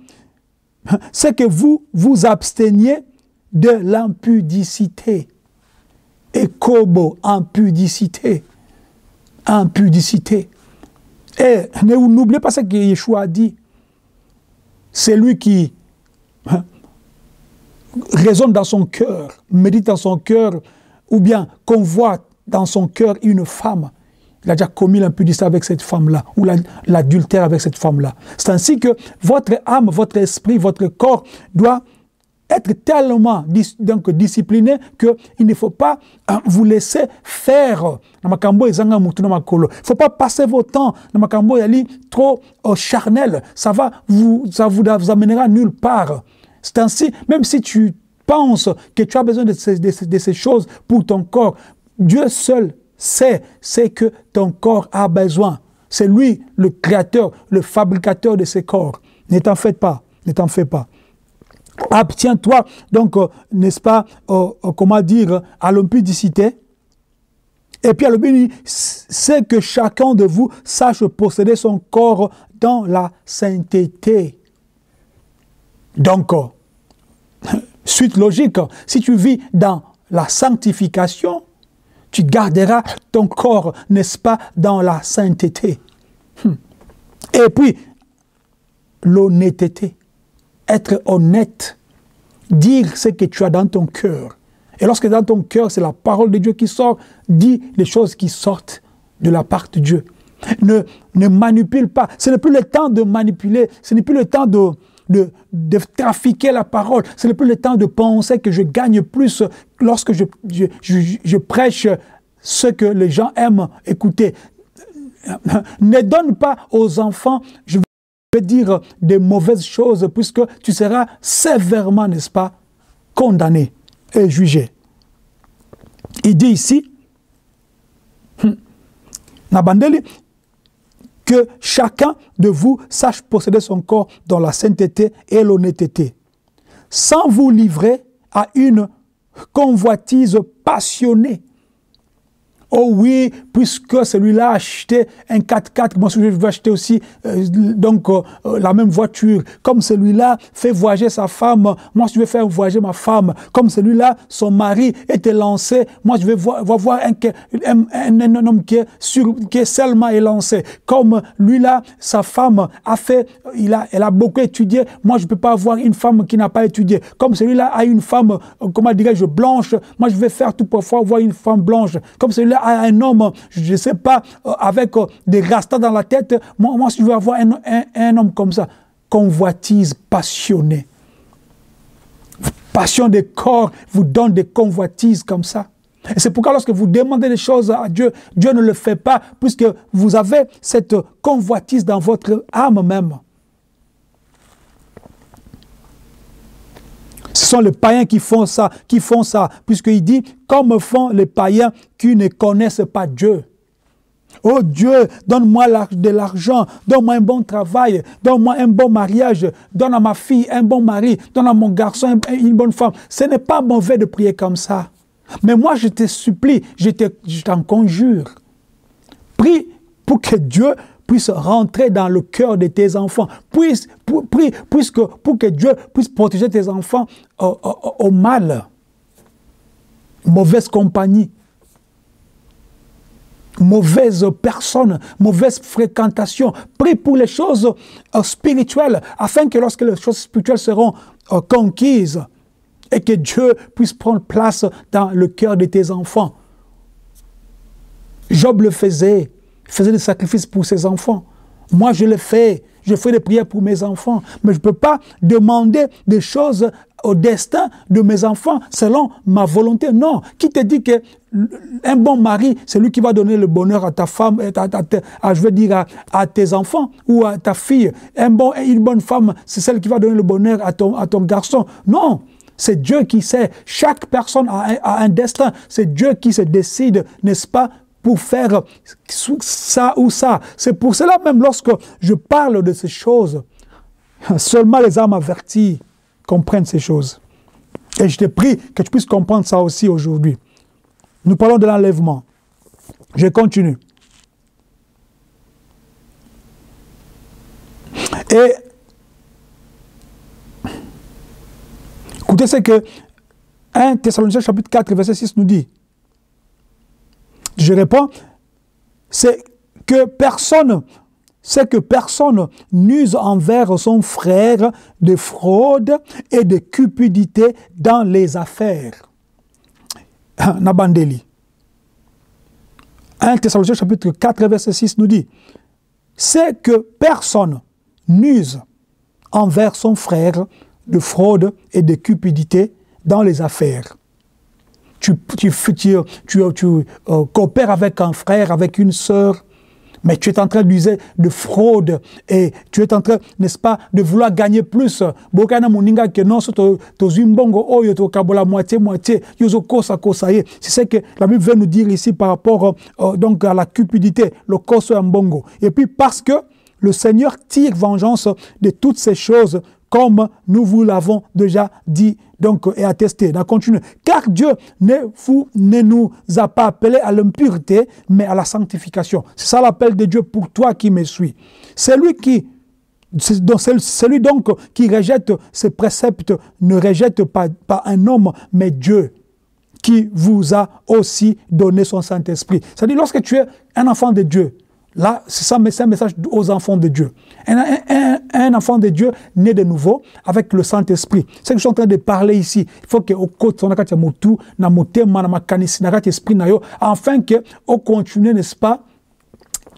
Speaker 1: c'est que vous vous absteniez de l'impudicité. Et kobo, impudicité. Impudicité. Et n'oubliez pas ce que Yeshua dit. C'est lui qui raisonne dans son cœur, médite dans son cœur ou bien qu'on voit dans son cœur une femme, il a déjà commis l'impudicité avec cette femme-là, ou l'adultère avec cette femme-là. C'est ainsi que votre âme, votre esprit, votre corps doit être tellement donc, discipliné qu'il ne faut pas vous laisser faire. Il ne faut pas passer votre temps trop charnel. Ça, va vous, ça vous amènera nulle part. C'est ainsi, même si tu penses que tu as besoin de ces, choses pour ton corps, Dieu seul sait ce que ton corps a besoin. C'est lui le créateur, le fabricateur de ces corps. Ne t'en fais pas, ne t'en fais pas. Abtiens-toi, donc, euh, n'est-ce pas, euh, euh, comment dire, à l'impudicité. Et puis à l'obéissance, c'est que chacun de vous sache posséder son corps dans la sainteté. Donc, Suite logique, si tu vis dans la sanctification, tu garderas ton corps, n'est-ce pas, dans la sainteté. Hmm. Et puis, l'honnêteté, être honnête. dire ce que tu as dans ton cœur. Et lorsque dans ton cœur, c'est la parole de Dieu qui sort, dis les choses qui sortent de la part de Dieu. Ne, ne manipule pas. Ce n'est plus le temps de manipuler. Ce n'est plus le temps de, de, trafiquer la parole. Ce n'est plus le temps de penser que je gagne plus lorsque je, je, je, je prêche ce que les gens aiment écouter. Ne donne pas aux enfants, je veux dire, des mauvaises choses, puisque tu seras sévèrement, n'est-ce pas, condamné et jugé. Il dit ici, que chacun de vous sache posséder son corps dans la sainteté et l'honnêteté, sans vous livrer à une convoitise passionnée Oh oui, puisque celui-là a acheté un 4x4, moi je veux acheter aussi euh, donc euh, la même voiture. Comme celui-là fait voyager sa femme, moi je vais faire voyager ma femme. Comme celui-là, son mari était lancé, moi je vais voir, voir un, un, un, homme qui est, sur, qui est seulement élancé. Comme lui-là, sa femme a fait, il a, elle a beaucoup étudié, moi je ne peux pas avoir une femme qui n'a pas étudié. Comme celui-là a une femme, euh, comment dirais-je, blanche, moi je vais faire tout pour avoir une femme blanche. Comme celui-là un homme, je ne sais pas, euh, avec euh, des rastas dans la tête, moi, moi si je veux avoir un, homme comme ça, convoitise passionné. Passion des corps vous donne des convoitises comme ça. Et c'est pourquoi lorsque vous demandez des choses à Dieu, Dieu ne le fait pas, puisque vous avez cette convoitise dans votre âme même. Ce sont les païens qui font ça, qui font ça, puisqu'il dit, comme font les païens qui ne connaissent pas Dieu. Oh Dieu, donne-moi de l'argent, donne-moi un bon travail, donne-moi un bon mariage, donne à ma fille un bon mari, donne à mon garçon une bonne femme. Ce n'est pas mauvais de prier comme ça. Mais moi, je te supplie, je t'en conjure. Prie pour que Dieu puisse rentrer dans le cœur de tes enfants, puisse, pour, puisque, pour que Dieu puisse protéger tes enfants au, au, au mal, mauvaise compagnie, mauvaise personne, mauvaise fréquentation. Prie pour les choses euh, spirituelles, afin que lorsque les choses spirituelles seront euh, conquises, et que Dieu puisse prendre place dans le cœur de tes enfants. Job le faisait faisait des sacrifices pour ses enfants. Moi, je le fais. Je fais des prières pour mes enfants. Mais je ne peux pas demander des choses au destin de mes enfants selon ma volonté. Non. Qui te dit que un bon mari, c'est lui qui va donner le bonheur à ta femme, à, je veux dire à, tes enfants ou à ta fille. Un bon, une bonne femme, c'est celle qui va donner le bonheur à ton, garçon. Non. C'est Dieu qui sait. Chaque personne a un destin. C'est Dieu qui se décide, n'est-ce pas, pour faire ça ou ça. C'est pour cela même lorsque je parle de ces choses, seulement les âmes averties comprennent ces choses. Et je te prie que tu puisses comprendre ça aussi aujourd'hui. Nous parlons de l'enlèvement. Je continue. Et écoutez ce que 1 Thessaloniciens chapitre 4 verset 6 nous dit. Je réponds, c'est que personne, c'est que personne n'use envers son frère de fraude et de cupidité dans les affaires. Nabandeli. 1 Thessaloniciens chapitre 4 verset 6 nous dit, c'est que personne n'use envers son frère de fraude et de cupidité dans les affaires tu, tu, tu, tu euh, coopères avec un frère, avec une sœur, mais tu es en train d'user de fraude et tu es en train, n'est-ce pas, de vouloir gagner plus. Kosa kosa. C'est ce que la Bible veut nous dire ici par rapport euh, donc à la cupidité, le koso mbongo. Et puis parce que le Seigneur tire vengeance de toutes ces choses comme nous vous l'avons déjà dit donc, et attesté. Donc, continue. Car Dieu ne, ne nous a pas appelés à l'impureté, mais à la sanctification. C'est ça l'appel de Dieu pour toi qui me suis. Celui qui celui donc qui rejette ces préceptes ne rejette pas, pas un homme, mais Dieu qui vous a aussi donné son Saint-Esprit. C'est-à-dire, lorsque tu es un enfant de Dieu, Là, c'est un message aux enfants de Dieu. Un, enfant de Dieu né de nouveau avec le Saint-Esprit. C'est ce que je suis en train de parler ici. Il faut que au côté na esprit afin que au continue, n'est-ce pas,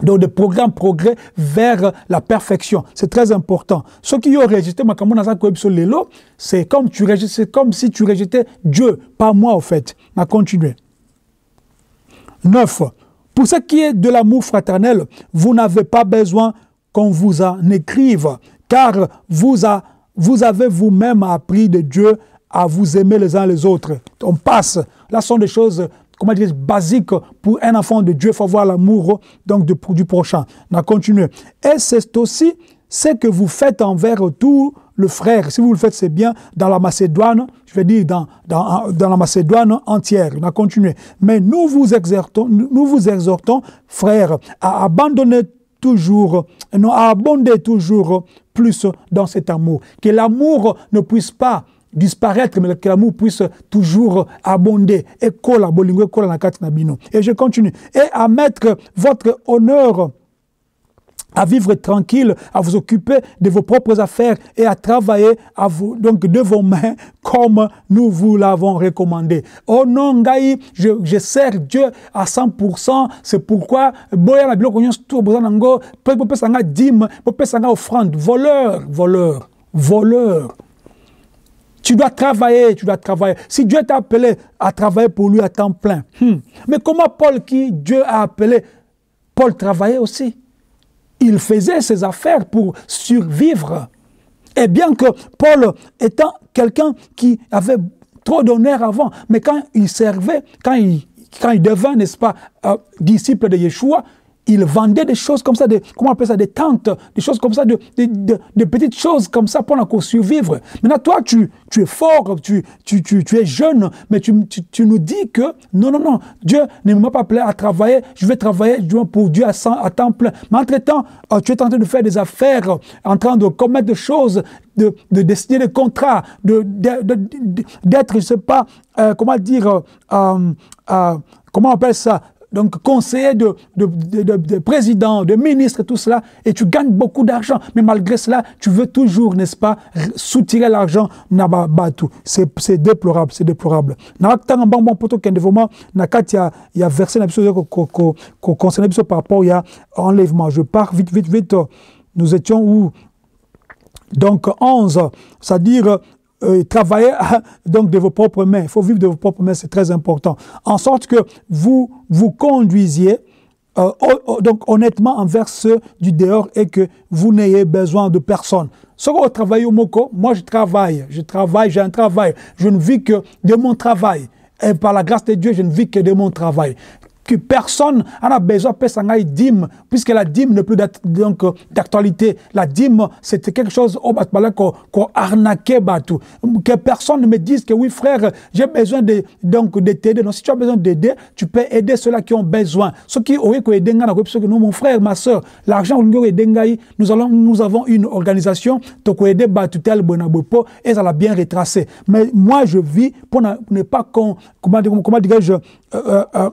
Speaker 1: de programme progrès vers la perfection. C'est très important. Ce qui ont rejeté c'est comme tu comme si tu rejetais Dieu, pas moi au fait. On va continuer. 9. Pour ce qui est de l'amour fraternel, vous n'avez pas besoin qu'on vous en écrive, car vous, avez vous-même appris de Dieu à vous aimer les uns les autres. On passe. Là, sont des choses, comment dire, basiques pour un enfant de Dieu. Il faut avoir l'amour donc du prochain. On a continué. Et c'est aussi ce que vous faites envers tout le frère. Si vous le faites, c'est bien dans la Macédoine, je vais dire dans, la Macédoine entière. On a continué. Mais nous vous exhortons, nous vous exhortons, frères, à abandonner toujours, non, à abonder toujours plus dans cet amour. Que l'amour ne puisse pas disparaître, mais que l'amour puisse toujours abonder. Et je continue. Et à mettre votre honneur à vivre tranquille, à vous occuper de vos propres affaires et à travailler donc de vos mains comme nous vous l'avons recommandé. Oh non, Ngai, je, sers Dieu à 100%. C'est pourquoi, boya la biloko nyonso tout besoin nango, pe pe sanga dîme, pe sanga offrande, voleur, voleur, voleur. Tu dois travailler, tu dois travailler. Si Dieu t'a appelé à travailler pour lui à temps plein, hmm. mais comment Paul, qui Dieu a appelé, Paul travaillait aussi? Il faisait ses affaires pour survivre. Et bien que Paul étant quelqu'un qui avait trop d'honneur avant, mais quand il servait, quand il, devint, n'est-ce pas, euh, disciple de Yeshua, il vendait des choses comme ça, des, comment on appelle ça, des tentes, des choses comme ça, de, de, de, de petites choses comme ça pour encore survivre. Maintenant, toi, tu, es fort, tu, es jeune, mais tu, nous dis que non, non, non, Dieu ne m'a pas appelé à travailler, je vais travailler pour Dieu à, 100 à temps plein. Mais entre-temps, euh, tu es en train de faire des affaires, en train de commettre des choses, de, de décider des contrats, de, de, de- d'être, je ne sais pas, euh, comment dire, euh, comment on appelle ça, donc conseiller de, de, de, de- de président, de ministre, tout cela, et tu gagnes beaucoup d'argent. Mais malgré cela, tu veux toujours, n'est-ce pas, soutirer l'argent. C'est déplorable, c'est déplorable. Na tanga mbangba poto kende vraiment na kati ya ya verset na biso ko par rapport ya enlèvement. Je pars vite vite vite. Nous étions où? Donc 11, c'est-à-dire euh, travailler donc de vos propres mains. Il faut vivre de vos propres mains, c'est très important. En sorte que vous vous conduisiez euh, donc honnêtement envers ceux du dehors et que vous n'ayez besoin de personne. Ce que vous travaillez au Moko, moi je travaille, je travaille, j'ai un travail. Je ne vis que de mon travail. Et par la grâce de Dieu, je ne vis que de mon travail que personne en a besoin de payer dîme, puisque la dîme n'est plus donc, euh, d'actualité. La dîme, c'était quelque chose bah, qu'on arnaquait. Que personne ne me dise que oui, frère, j'ai besoin de, donc, de t'aider. Non, si tu as besoin d'aider, tu peux aider ceux-là qui ont besoin. Ceux qui ont aider, nous, mon frère, ma soeur, l'argent, nous, nous avons une organisation, donc aider batou tel et ça l'a bien retracé. Mais moi, je vis pour na- ne pas comment, dirais-je, euh, euh,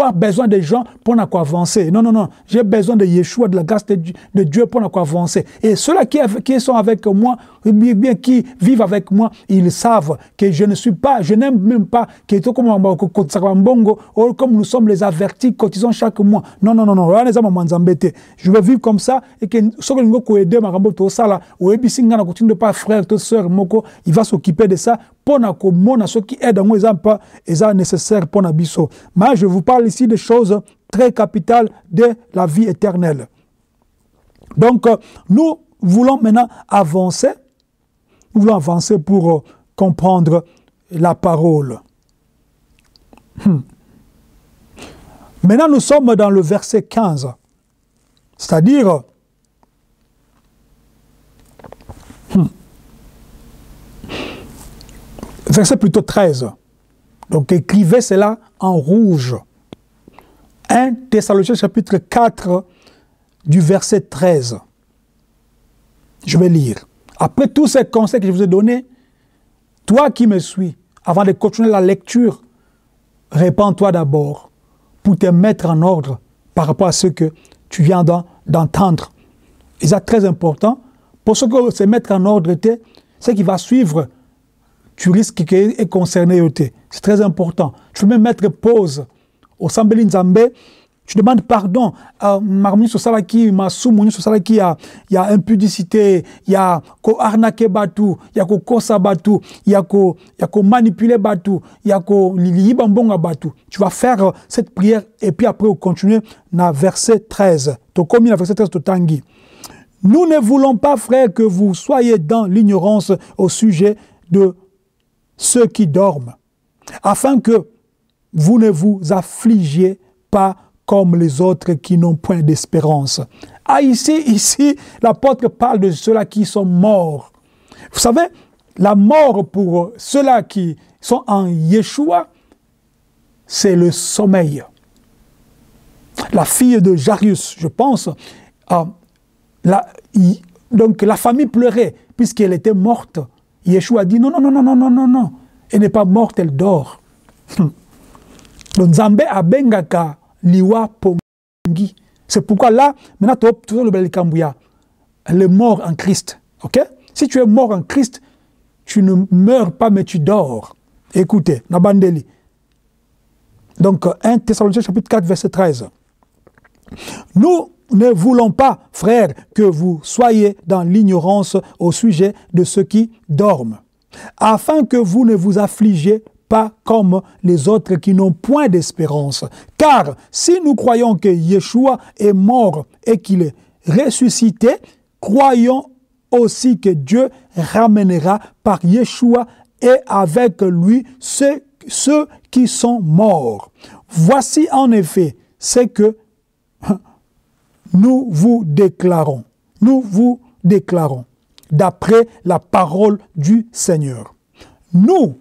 Speaker 1: avoir besoin des gens pour na quoi avancer. Non, non, non. J'ai besoin de Yeshua, de la grâce de, Dieu- pour na quoi avancer. Et ceux-là qui, sont avec moi, bien, qui vivent avec moi, ils savent que je ne suis pas, je n'aime même pas que tout comme comme nous sommes les avertis, cotisons chaque mois. Non, non, non, non. Je vais vivre comme ça et que ce que nous ou ebisi ngana continue pas frère, to sœur il va s'occuper de ça pour na komona ceux qui aident moi pas eza nécessaire pour na. Mais je vous parle ici de choses très capitales de la vie éternelle. Donc, euh, nous voulons maintenant avancer. Nous voulons avancer pour euh, comprendre la parole. Hmm. Maintenant, nous sommes dans le verset 15. C'est-à-dire, hmm, verset plutôt 13. Donc, écrivez cela en rouge. 1 Thessaloniciens chapitre 4 du verset 13. Je vais lire. Après tous ces conseils que je vous ai donnés, toi qui me suis, avant de continuer la lecture, répands-toi d'abord pour te mettre en ordre par rapport à ce que tu viens d'entendre. Et c'est très important. Pour ce que se mettre en ordre, ce qui va suivre, tu risques est concerné. C'est très important. Tu peux même mettre pause. Au Sambeli Nzambe, tu demandes pardon. Marmoni Sosalaki, Masumoni Sosalaki, il y a impudicité, il y a ko arnaquer Batou, il y a ko kosa Batou, il y a ko, il y a ko manipuler Batou, il y a ko liibambonga Batou. Tu vas faire cette prière et puis après, on continue dans verset 13. Tu commis dans verset 13 de Tanguy. Nous ne voulons pas, frère, que vous soyez dans l'ignorance au sujet de ceux qui dorment, afin que vous ne vous affligiez pas comme les autres qui n'ont point d'espérance. Ah, ici, ici, l'apôtre parle de ceux-là qui sont morts. Vous savez, la mort pour ceux-là qui sont en Yeshua, c'est le sommeil. La fille de Jarius, je pense, la, donc la famille pleurait puisqu'elle était morte. Yeshua dit non, non, non, non, non, non, non, non. Elle n'est pas morte, elle dort. Donc Zambé a bengaka liwa pongi. C'est pourquoi là, maintenant, tu le bel Elle est mort en Christ. Ok? Si tu es mort en Christ, tu ne meurs pas, mais tu dors. Écoutez, Nabandeli. Donc, 1 Thessaloniciens chapitre 4, verset 13. Nous ne voulons pas, frères, que vous soyez dans l'ignorance au sujet de ceux qui dorment, afin que vous ne vous affligez pas comme les autres qui n'ont point d'espérance. Car si nous croyons que Yeshua est mort et qu'il est ressuscité, croyons aussi que Dieu ramènera par Yeshua et avec lui ceux, qui sont morts. Voici en effet ce que nous vous déclarons. Nous vous déclarons d'après la parole du Seigneur. Nous,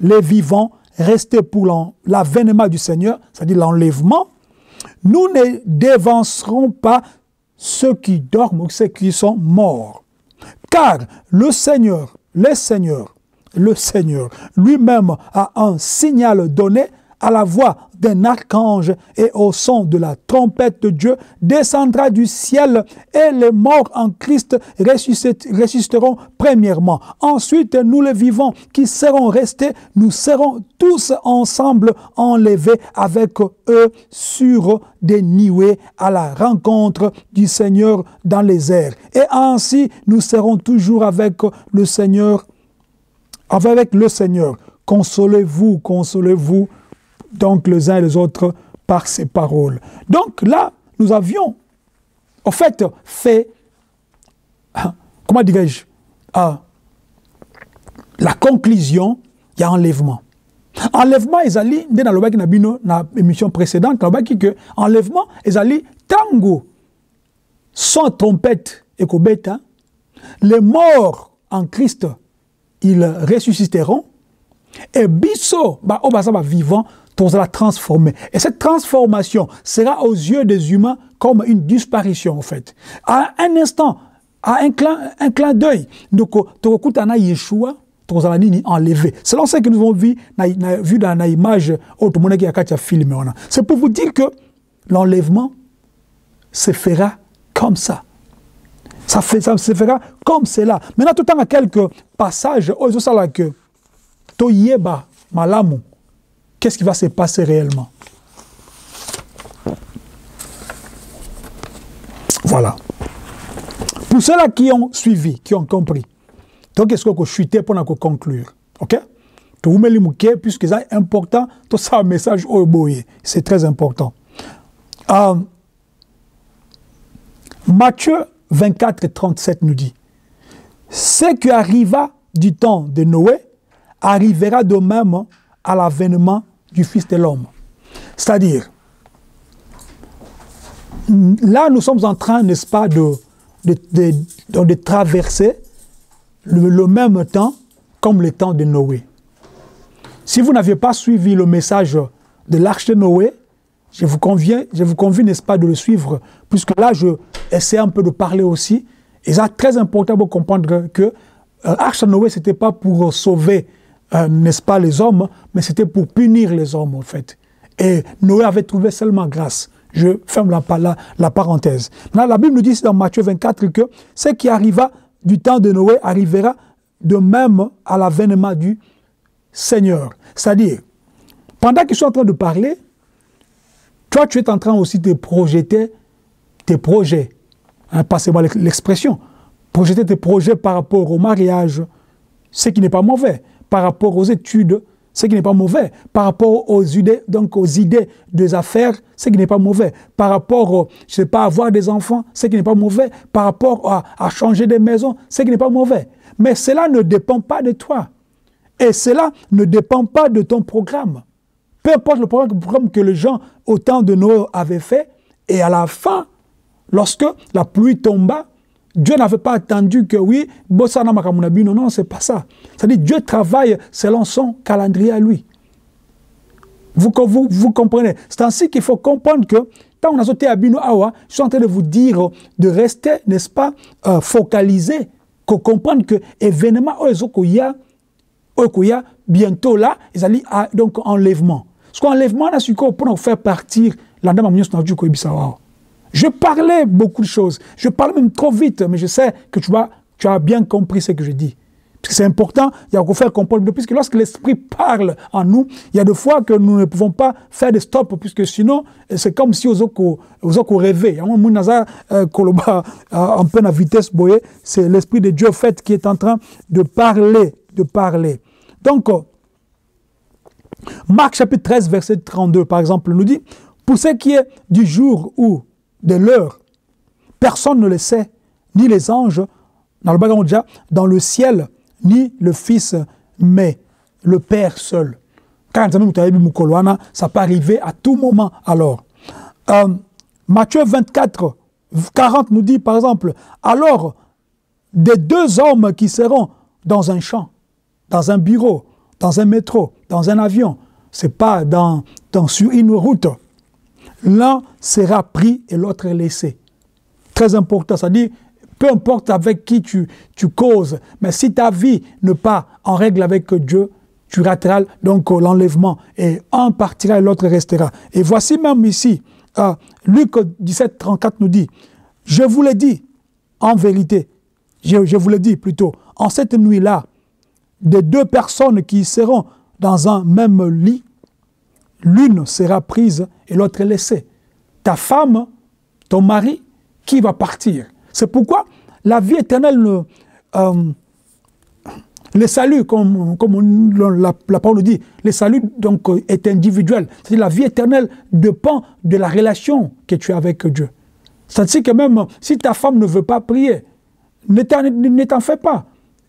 Speaker 1: les vivants, restés pour l'avènement du Seigneur, c'est-à-dire l'enlèvement, nous ne dévancerons pas ceux qui dorment ou ceux qui sont morts. Car le Seigneur, le Seigneur, le Seigneur lui-même a un signal donné à la voix d'un archange et au son de la trompette de Dieu, descendra du ciel et les morts en Christ ressusciteront premièrement. Ensuite, nous les vivants qui serons restés, nous serons tous ensemble enlevés avec eux sur des nuées à la rencontre du Seigneur dans les airs. Et ainsi, nous serons toujours avec le Seigneur, avec le Seigneur. Consolez-vous, consolez-vous donc les uns et les autres par ces paroles. Donc là, nous avions, en fait, fait, comment dirais-je, ah, la conclusion, il y a enlèvement. Enlèvement, ils allaient, dans le émission précédente, que enlèvement, tango, sans trompette et kobeta, les morts en Christ, ils ressusciteront, et biso, bah, oh, bah, ça va vivant, la transformer. Et cette transformation sera aux yeux des humains comme une disparition, en fait. À un instant, à un clin, un clin d'œil, donc, Tokutana Yeshua, enlevé. C'est ce que nous avons vu, vu dans l'image film. C'est pour vous dire que l'enlèvement se fera comme ça. Ça, fait, ça se fera comme cela. Maintenant, tout le temps, quelques passages, oh, que Toyeba Malamu, qu'est-ce qui va se passer réellement? Voilà. Pour ceux-là qui ont suivi, qui ont compris, donc est-ce vous chuter pour conclure? Ok? Puisque c'est important, tout ça, un message au c'est très important. Euh, Matthieu 24 37 nous dit Ce qui arriva du temps de Noé arrivera de même à l'avènement du Fils de l'homme. C'est-à-dire, là, nous sommes en train, n'est-ce pas, de, de, de, traverser le, même temps comme le temps de Noé. Si vous n'aviez pas suivi le message de l'arche de Noé, je vous conviens, je vous convie, n'est-ce pas, de le suivre, puisque là, je essaie un peu de parler aussi. Et c'est très important pour comprendre que l'arche de Noé, ce n'était pas pour sauver euh, n'est-ce pas, les hommes, mais c'était pour punir les hommes, en fait. Et Noé avait trouvé seulement grâce. Je ferme la, la, parenthèse. La Bible nous dit dans Matthieu 24 que ce qui arriva du temps de Noé arrivera de même à l'avènement du Seigneur. C'est-à-dire, pendant qu'ils sont en train de parler, toi, tu es en train aussi de projeter tes projets. Hein, Passez-moi l'expression. Projeter tes projets par rapport au mariage, ce qui n'est pas mauvais. Par rapport aux études, ce qui n'est pas mauvais. Par rapport aux idées, donc aux idées des affaires, ce qui n'est pas mauvais. Par rapport, je sais pas, avoir des enfants, ce qui n'est pas mauvais. Par rapport à, à changer de maison, ce qui n'est pas mauvais. Mais cela ne dépend pas de toi. Et cela ne dépend pas de ton programme. Peu importe le programme que les gens au temps de Noé avaient fait, et à la fin, lorsque la pluie tomba, Dieu n'avait pas attendu que oui, Bossana Makamunabino, non, c'est pas ça. C'est-à-dire Dieu travaille selon son calendrier à lui. Vous, vous, vous comprenez C'est ainsi qu'il faut comprendre que quand on a sauté à Bino Awa, je suis en train de vous dire de rester, n'est-ce pas, euh, focalisé, qu'on comprenne que événement Oezokoya, Oezokoya, bientôt là, ils allaient à, donc enlèvement. Parce qu'enlèvement, là, c'est pour faire partir la dame Koibisawa. Je parlais beaucoup de choses. Je parle même trop vite, mais je sais que tu, as bien compris ce que je dis. Parce que c'est important, il y a qu'on faire comprendre, puisque lorsque l'Esprit parle en nous, il y a des fois que nous ne pouvons pas faire des stops, puisque sinon, c'est comme si aux autres rêvaient. En pleine vitesse, c'est l'Esprit de Dieu fait qui est en train de parler, de parler. Donc, Marc chapitre 13, verset 32, par exemple, nous dit, pour ce qui est du jour où de l'heure. Personne ne le sait, ni les anges, dans le ciel, ni le Fils, mais le Père seul. Ça peut arriver à tout moment alors. Euh, Matthieu 24, 40 nous dit par exemple, alors des deux hommes qui seront dans un champ, dans un bureau, dans un métro, dans un avion, c'est pas dans, sur une route, l'un sera pris et l'autre laissé. Très important, c'est-à-dire, peu importe avec qui tu, tu causes, mais si ta vie n'est pas en règle avec Dieu, tu rateras donc l'enlèvement et un partira et l'autre restera. Et voici même ici, euh, Luc 17, 34 nous dit, je vous l'ai dit, en vérité, je, je vous l'ai dit plutôt, en cette nuit-là, des deux personnes qui seront dans un même lit, l'une sera prise et l'autre laissée. Ta femme, ton mari, qui va partir. C'est pourquoi la vie éternelle, euh, le salut, comme, comme la, la, parole dit, le salut donc, est individuel. C'est-à-dire la vie éternelle dépend de la relation que tu as avec Dieu. C'est-à-dire que même si ta femme ne veut pas prier, ne t'en fais pas.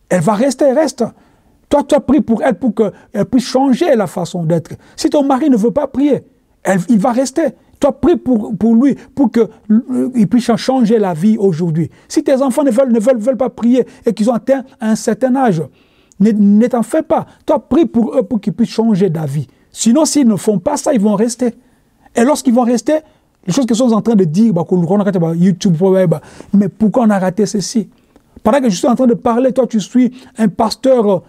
Speaker 1: Elle va rester, reste. Toi, tu as prié pour elle pour qu'elle puisse changer la façon d'être. Si ton mari ne veut pas prier, il va rester. Toi, prie pour, pour lui, pour qu'il puisse changer la vie aujourd'hui. Si tes enfants ne veulent, ne veulent, veulent pas prier et qu'ils ont atteint un certain âge, ne, t'en fais pas. Toi, prie pour eux pour qu'ils puissent changer la vie. Sinon, s'ils ne font pas ça, ils vont rester. Et lorsqu'ils vont rester, les choses qu'ils sont en train de dire, bah, YouTube, bah, mais pourquoi on a raté ceci? Pendant que je suis en train de parler, toi, tu suis un pasteur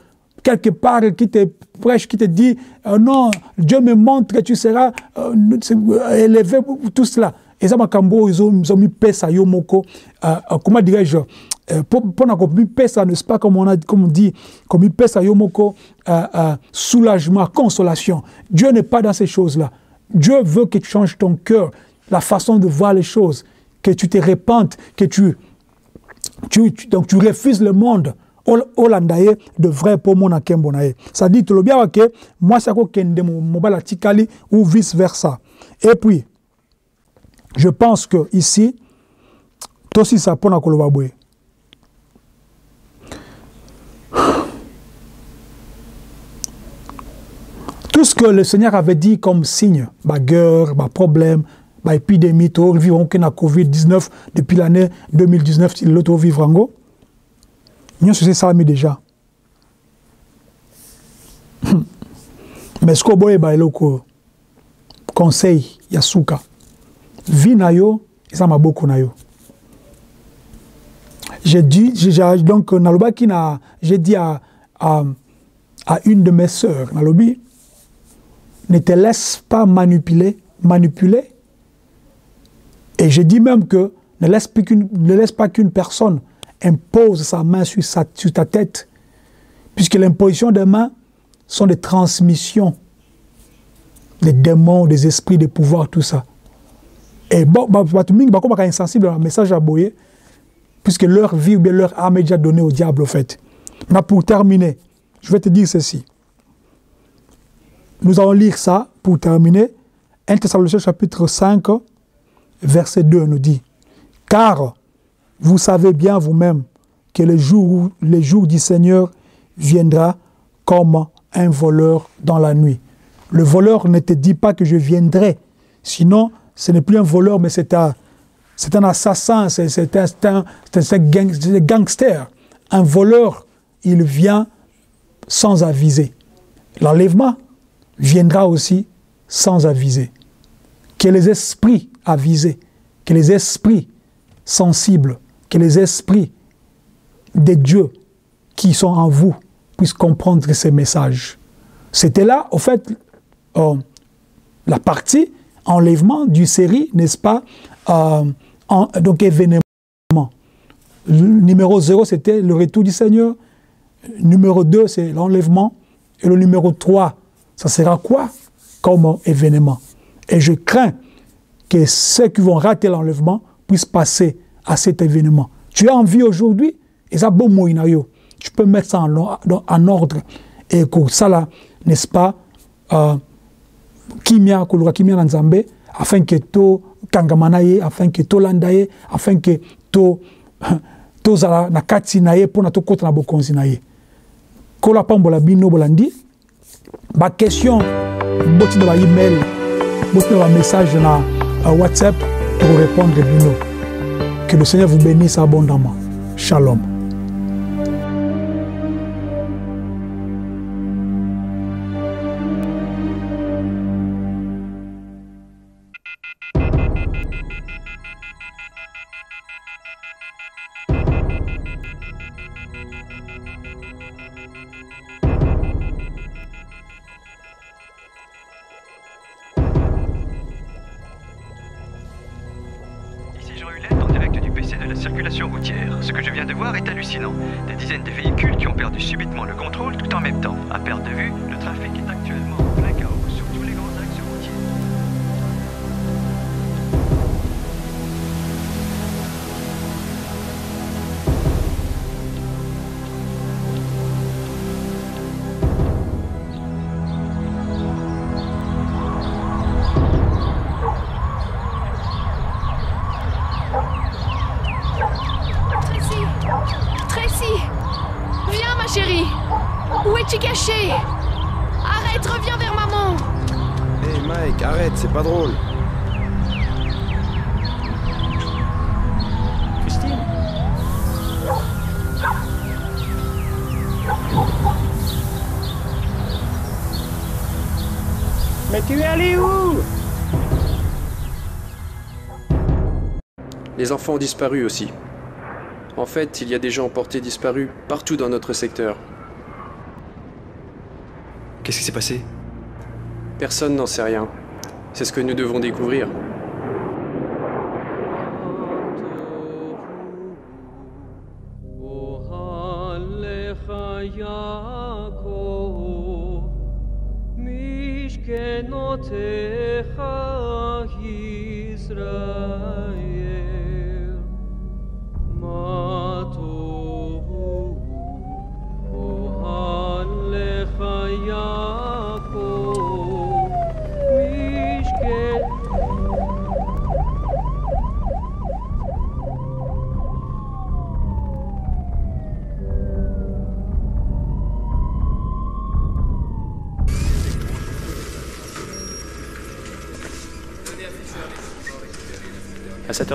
Speaker 1: quelque part qui te prêche, qui te dit euh, non, Dieu me montre que tu seras euh, élevé, tout cela. Et ça, ils ont, ils ont mis pesa yomoko, euh, comment dirais-je, pour qu'on mis pesa, n'est-ce pas, comme on, a, comme on dit, pesa yomoko, soulagement, consolation. Dieu n'est pas dans ces choses-là. Dieu veut que tu changes ton cœur, la façon de voir les choses, que tu te répandes, que tu, tu, tu, donc tu refuses le monde olanda ye de vrai mpo omona nkembo na ye. Cestadire tolobi awa ke mwasi akokende mobali atikali ou vice versa. Et puis je pense que ici tout ce que le Seigneur avait dit comme signe, ma guerre, ma problème, ma épidémie, tout vivre na Covid-19 depuis l'année 2019, l'autre vivre en. Nyonso eza esalami deja mais soki oboyeba eloko oyo conseil ya suka vi na yo eza maboko na yo. J'ai dit j'ai, j'ai dit à, à, une de mes sœurs ne te laisse pas manipuler manipuler. Et je dis même que ne laisse pas qu'une personne impose sa main sur, sa- sur ta tête, puisque l'imposition des mains sont des transmissions des démons, des esprits, des pouvoirs, tout ça. Et bon, bato mingi bakomaka insensible à message à boyer, puisque leur vie ou bien leur âme est déjà donnée au diable, au fait. Mais pour terminer, je vais te dire ceci. Nous allons lire ça pour terminer. 1 Thessaloniciens chapitre 5, verset 2 nous dit Car vous savez bien vous-même que le jour, le jour du Seigneur viendra comme un voleur dans la nuit. Le voleur ne te dit pas que je viendrai. Sinon, ce n'est plus un voleur, mais c'est un, c'est un assassin, c'est un, un- un gangster. Un voleur, il vient sans aviser. L'enlèvement viendra aussi sans aviser. Que les esprits avisés, que les esprits sensibles, que les esprits de Dieu qui sont en vous puissent comprendre ces messages. C'était là, au fait, euh, la partie enlèvement du série, n'est-ce pas euh, Donc événement. Le numéro 0, c'était le retour du Seigneur. Numéro 2, c'est l'enlèvement. Et le numéro 3, ça sera quoi comme événement? Et je crains que ceux qui vont rater l'enlèvement puissent passer à cet événement. Tu as envie aujourd'hui, et ça, bon mot, inayo. tu peux mettre ça en, or- en ordre. Et que ça, là, n'est-ce pas, euh, kimia koluka kimia na nzambe afin que to kangama na ye afin que tolanda ye afin que to tozala na kati na ye mpona tokɔta na bokonzi na ye kola pambola bino bolandi baquestion botina baemail botina bamessage na uh, whatsapp pour répondre bino que le seigneur vous bénisse abondamment. Shalom
Speaker 2: Les
Speaker 3: enfants ont disparu aussi. En fait, il y a des gens portés disparus partout dans notre secteur.
Speaker 4: Qu'est-ce qui s'est passé?
Speaker 3: Personne n'en sait rien. C'est ce que nous devons découvrir.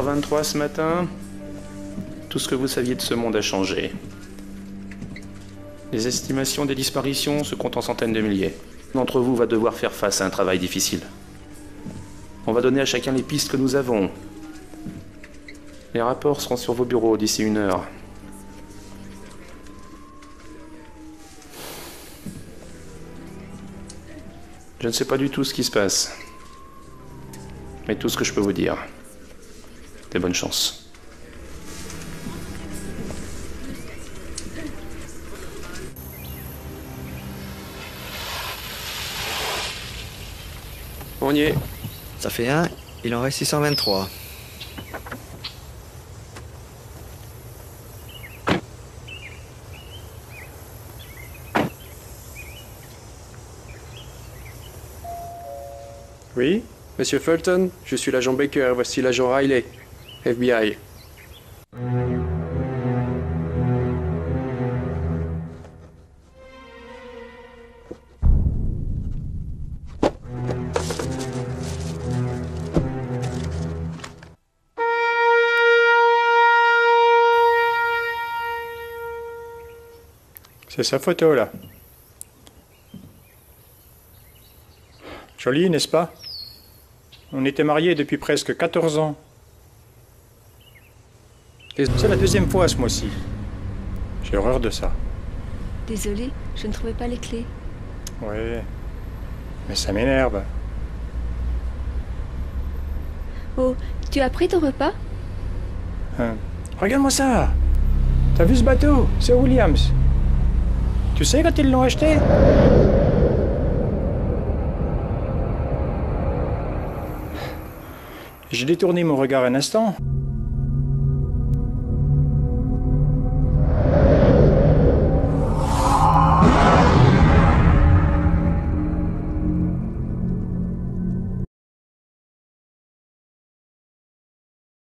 Speaker 5: 23 ce matin, tout ce que vous saviez de ce monde a changé. Les estimations des disparitions se comptent en centaines de milliers. D'entre vous va devoir faire face à un travail difficile. On va donner à chacun les pistes que nous avons. Les rapports seront sur vos bureaux d'ici une heure. Je ne sais pas du tout ce qui se passe. Mais tout ce que je peux vous dire, et bonne chance.
Speaker 2: On y est.
Speaker 4: Ça fait un, il en reste 623.
Speaker 2: Oui Monsieur Fulton, je suis l'agent Baker, voici l'agent Riley, FBI.
Speaker 7: C'est sa photo là. Jolie, n'est-ce pas? On était mariés depuis presque 14 ans. C'est la deuxième fois ce mois-ci. J'ai horreur de ça.
Speaker 6: Désolée, je ne trouvais pas les clés.
Speaker 7: Ouais. Mais ça m'énerve.
Speaker 6: Oh, tu as pris ton repas?
Speaker 7: Hein. Regarde-moi ça T'as vu ce bateau? C'est Williams. Tu sais quand ils l'ont acheté? J'ai détourné mon regard un instant.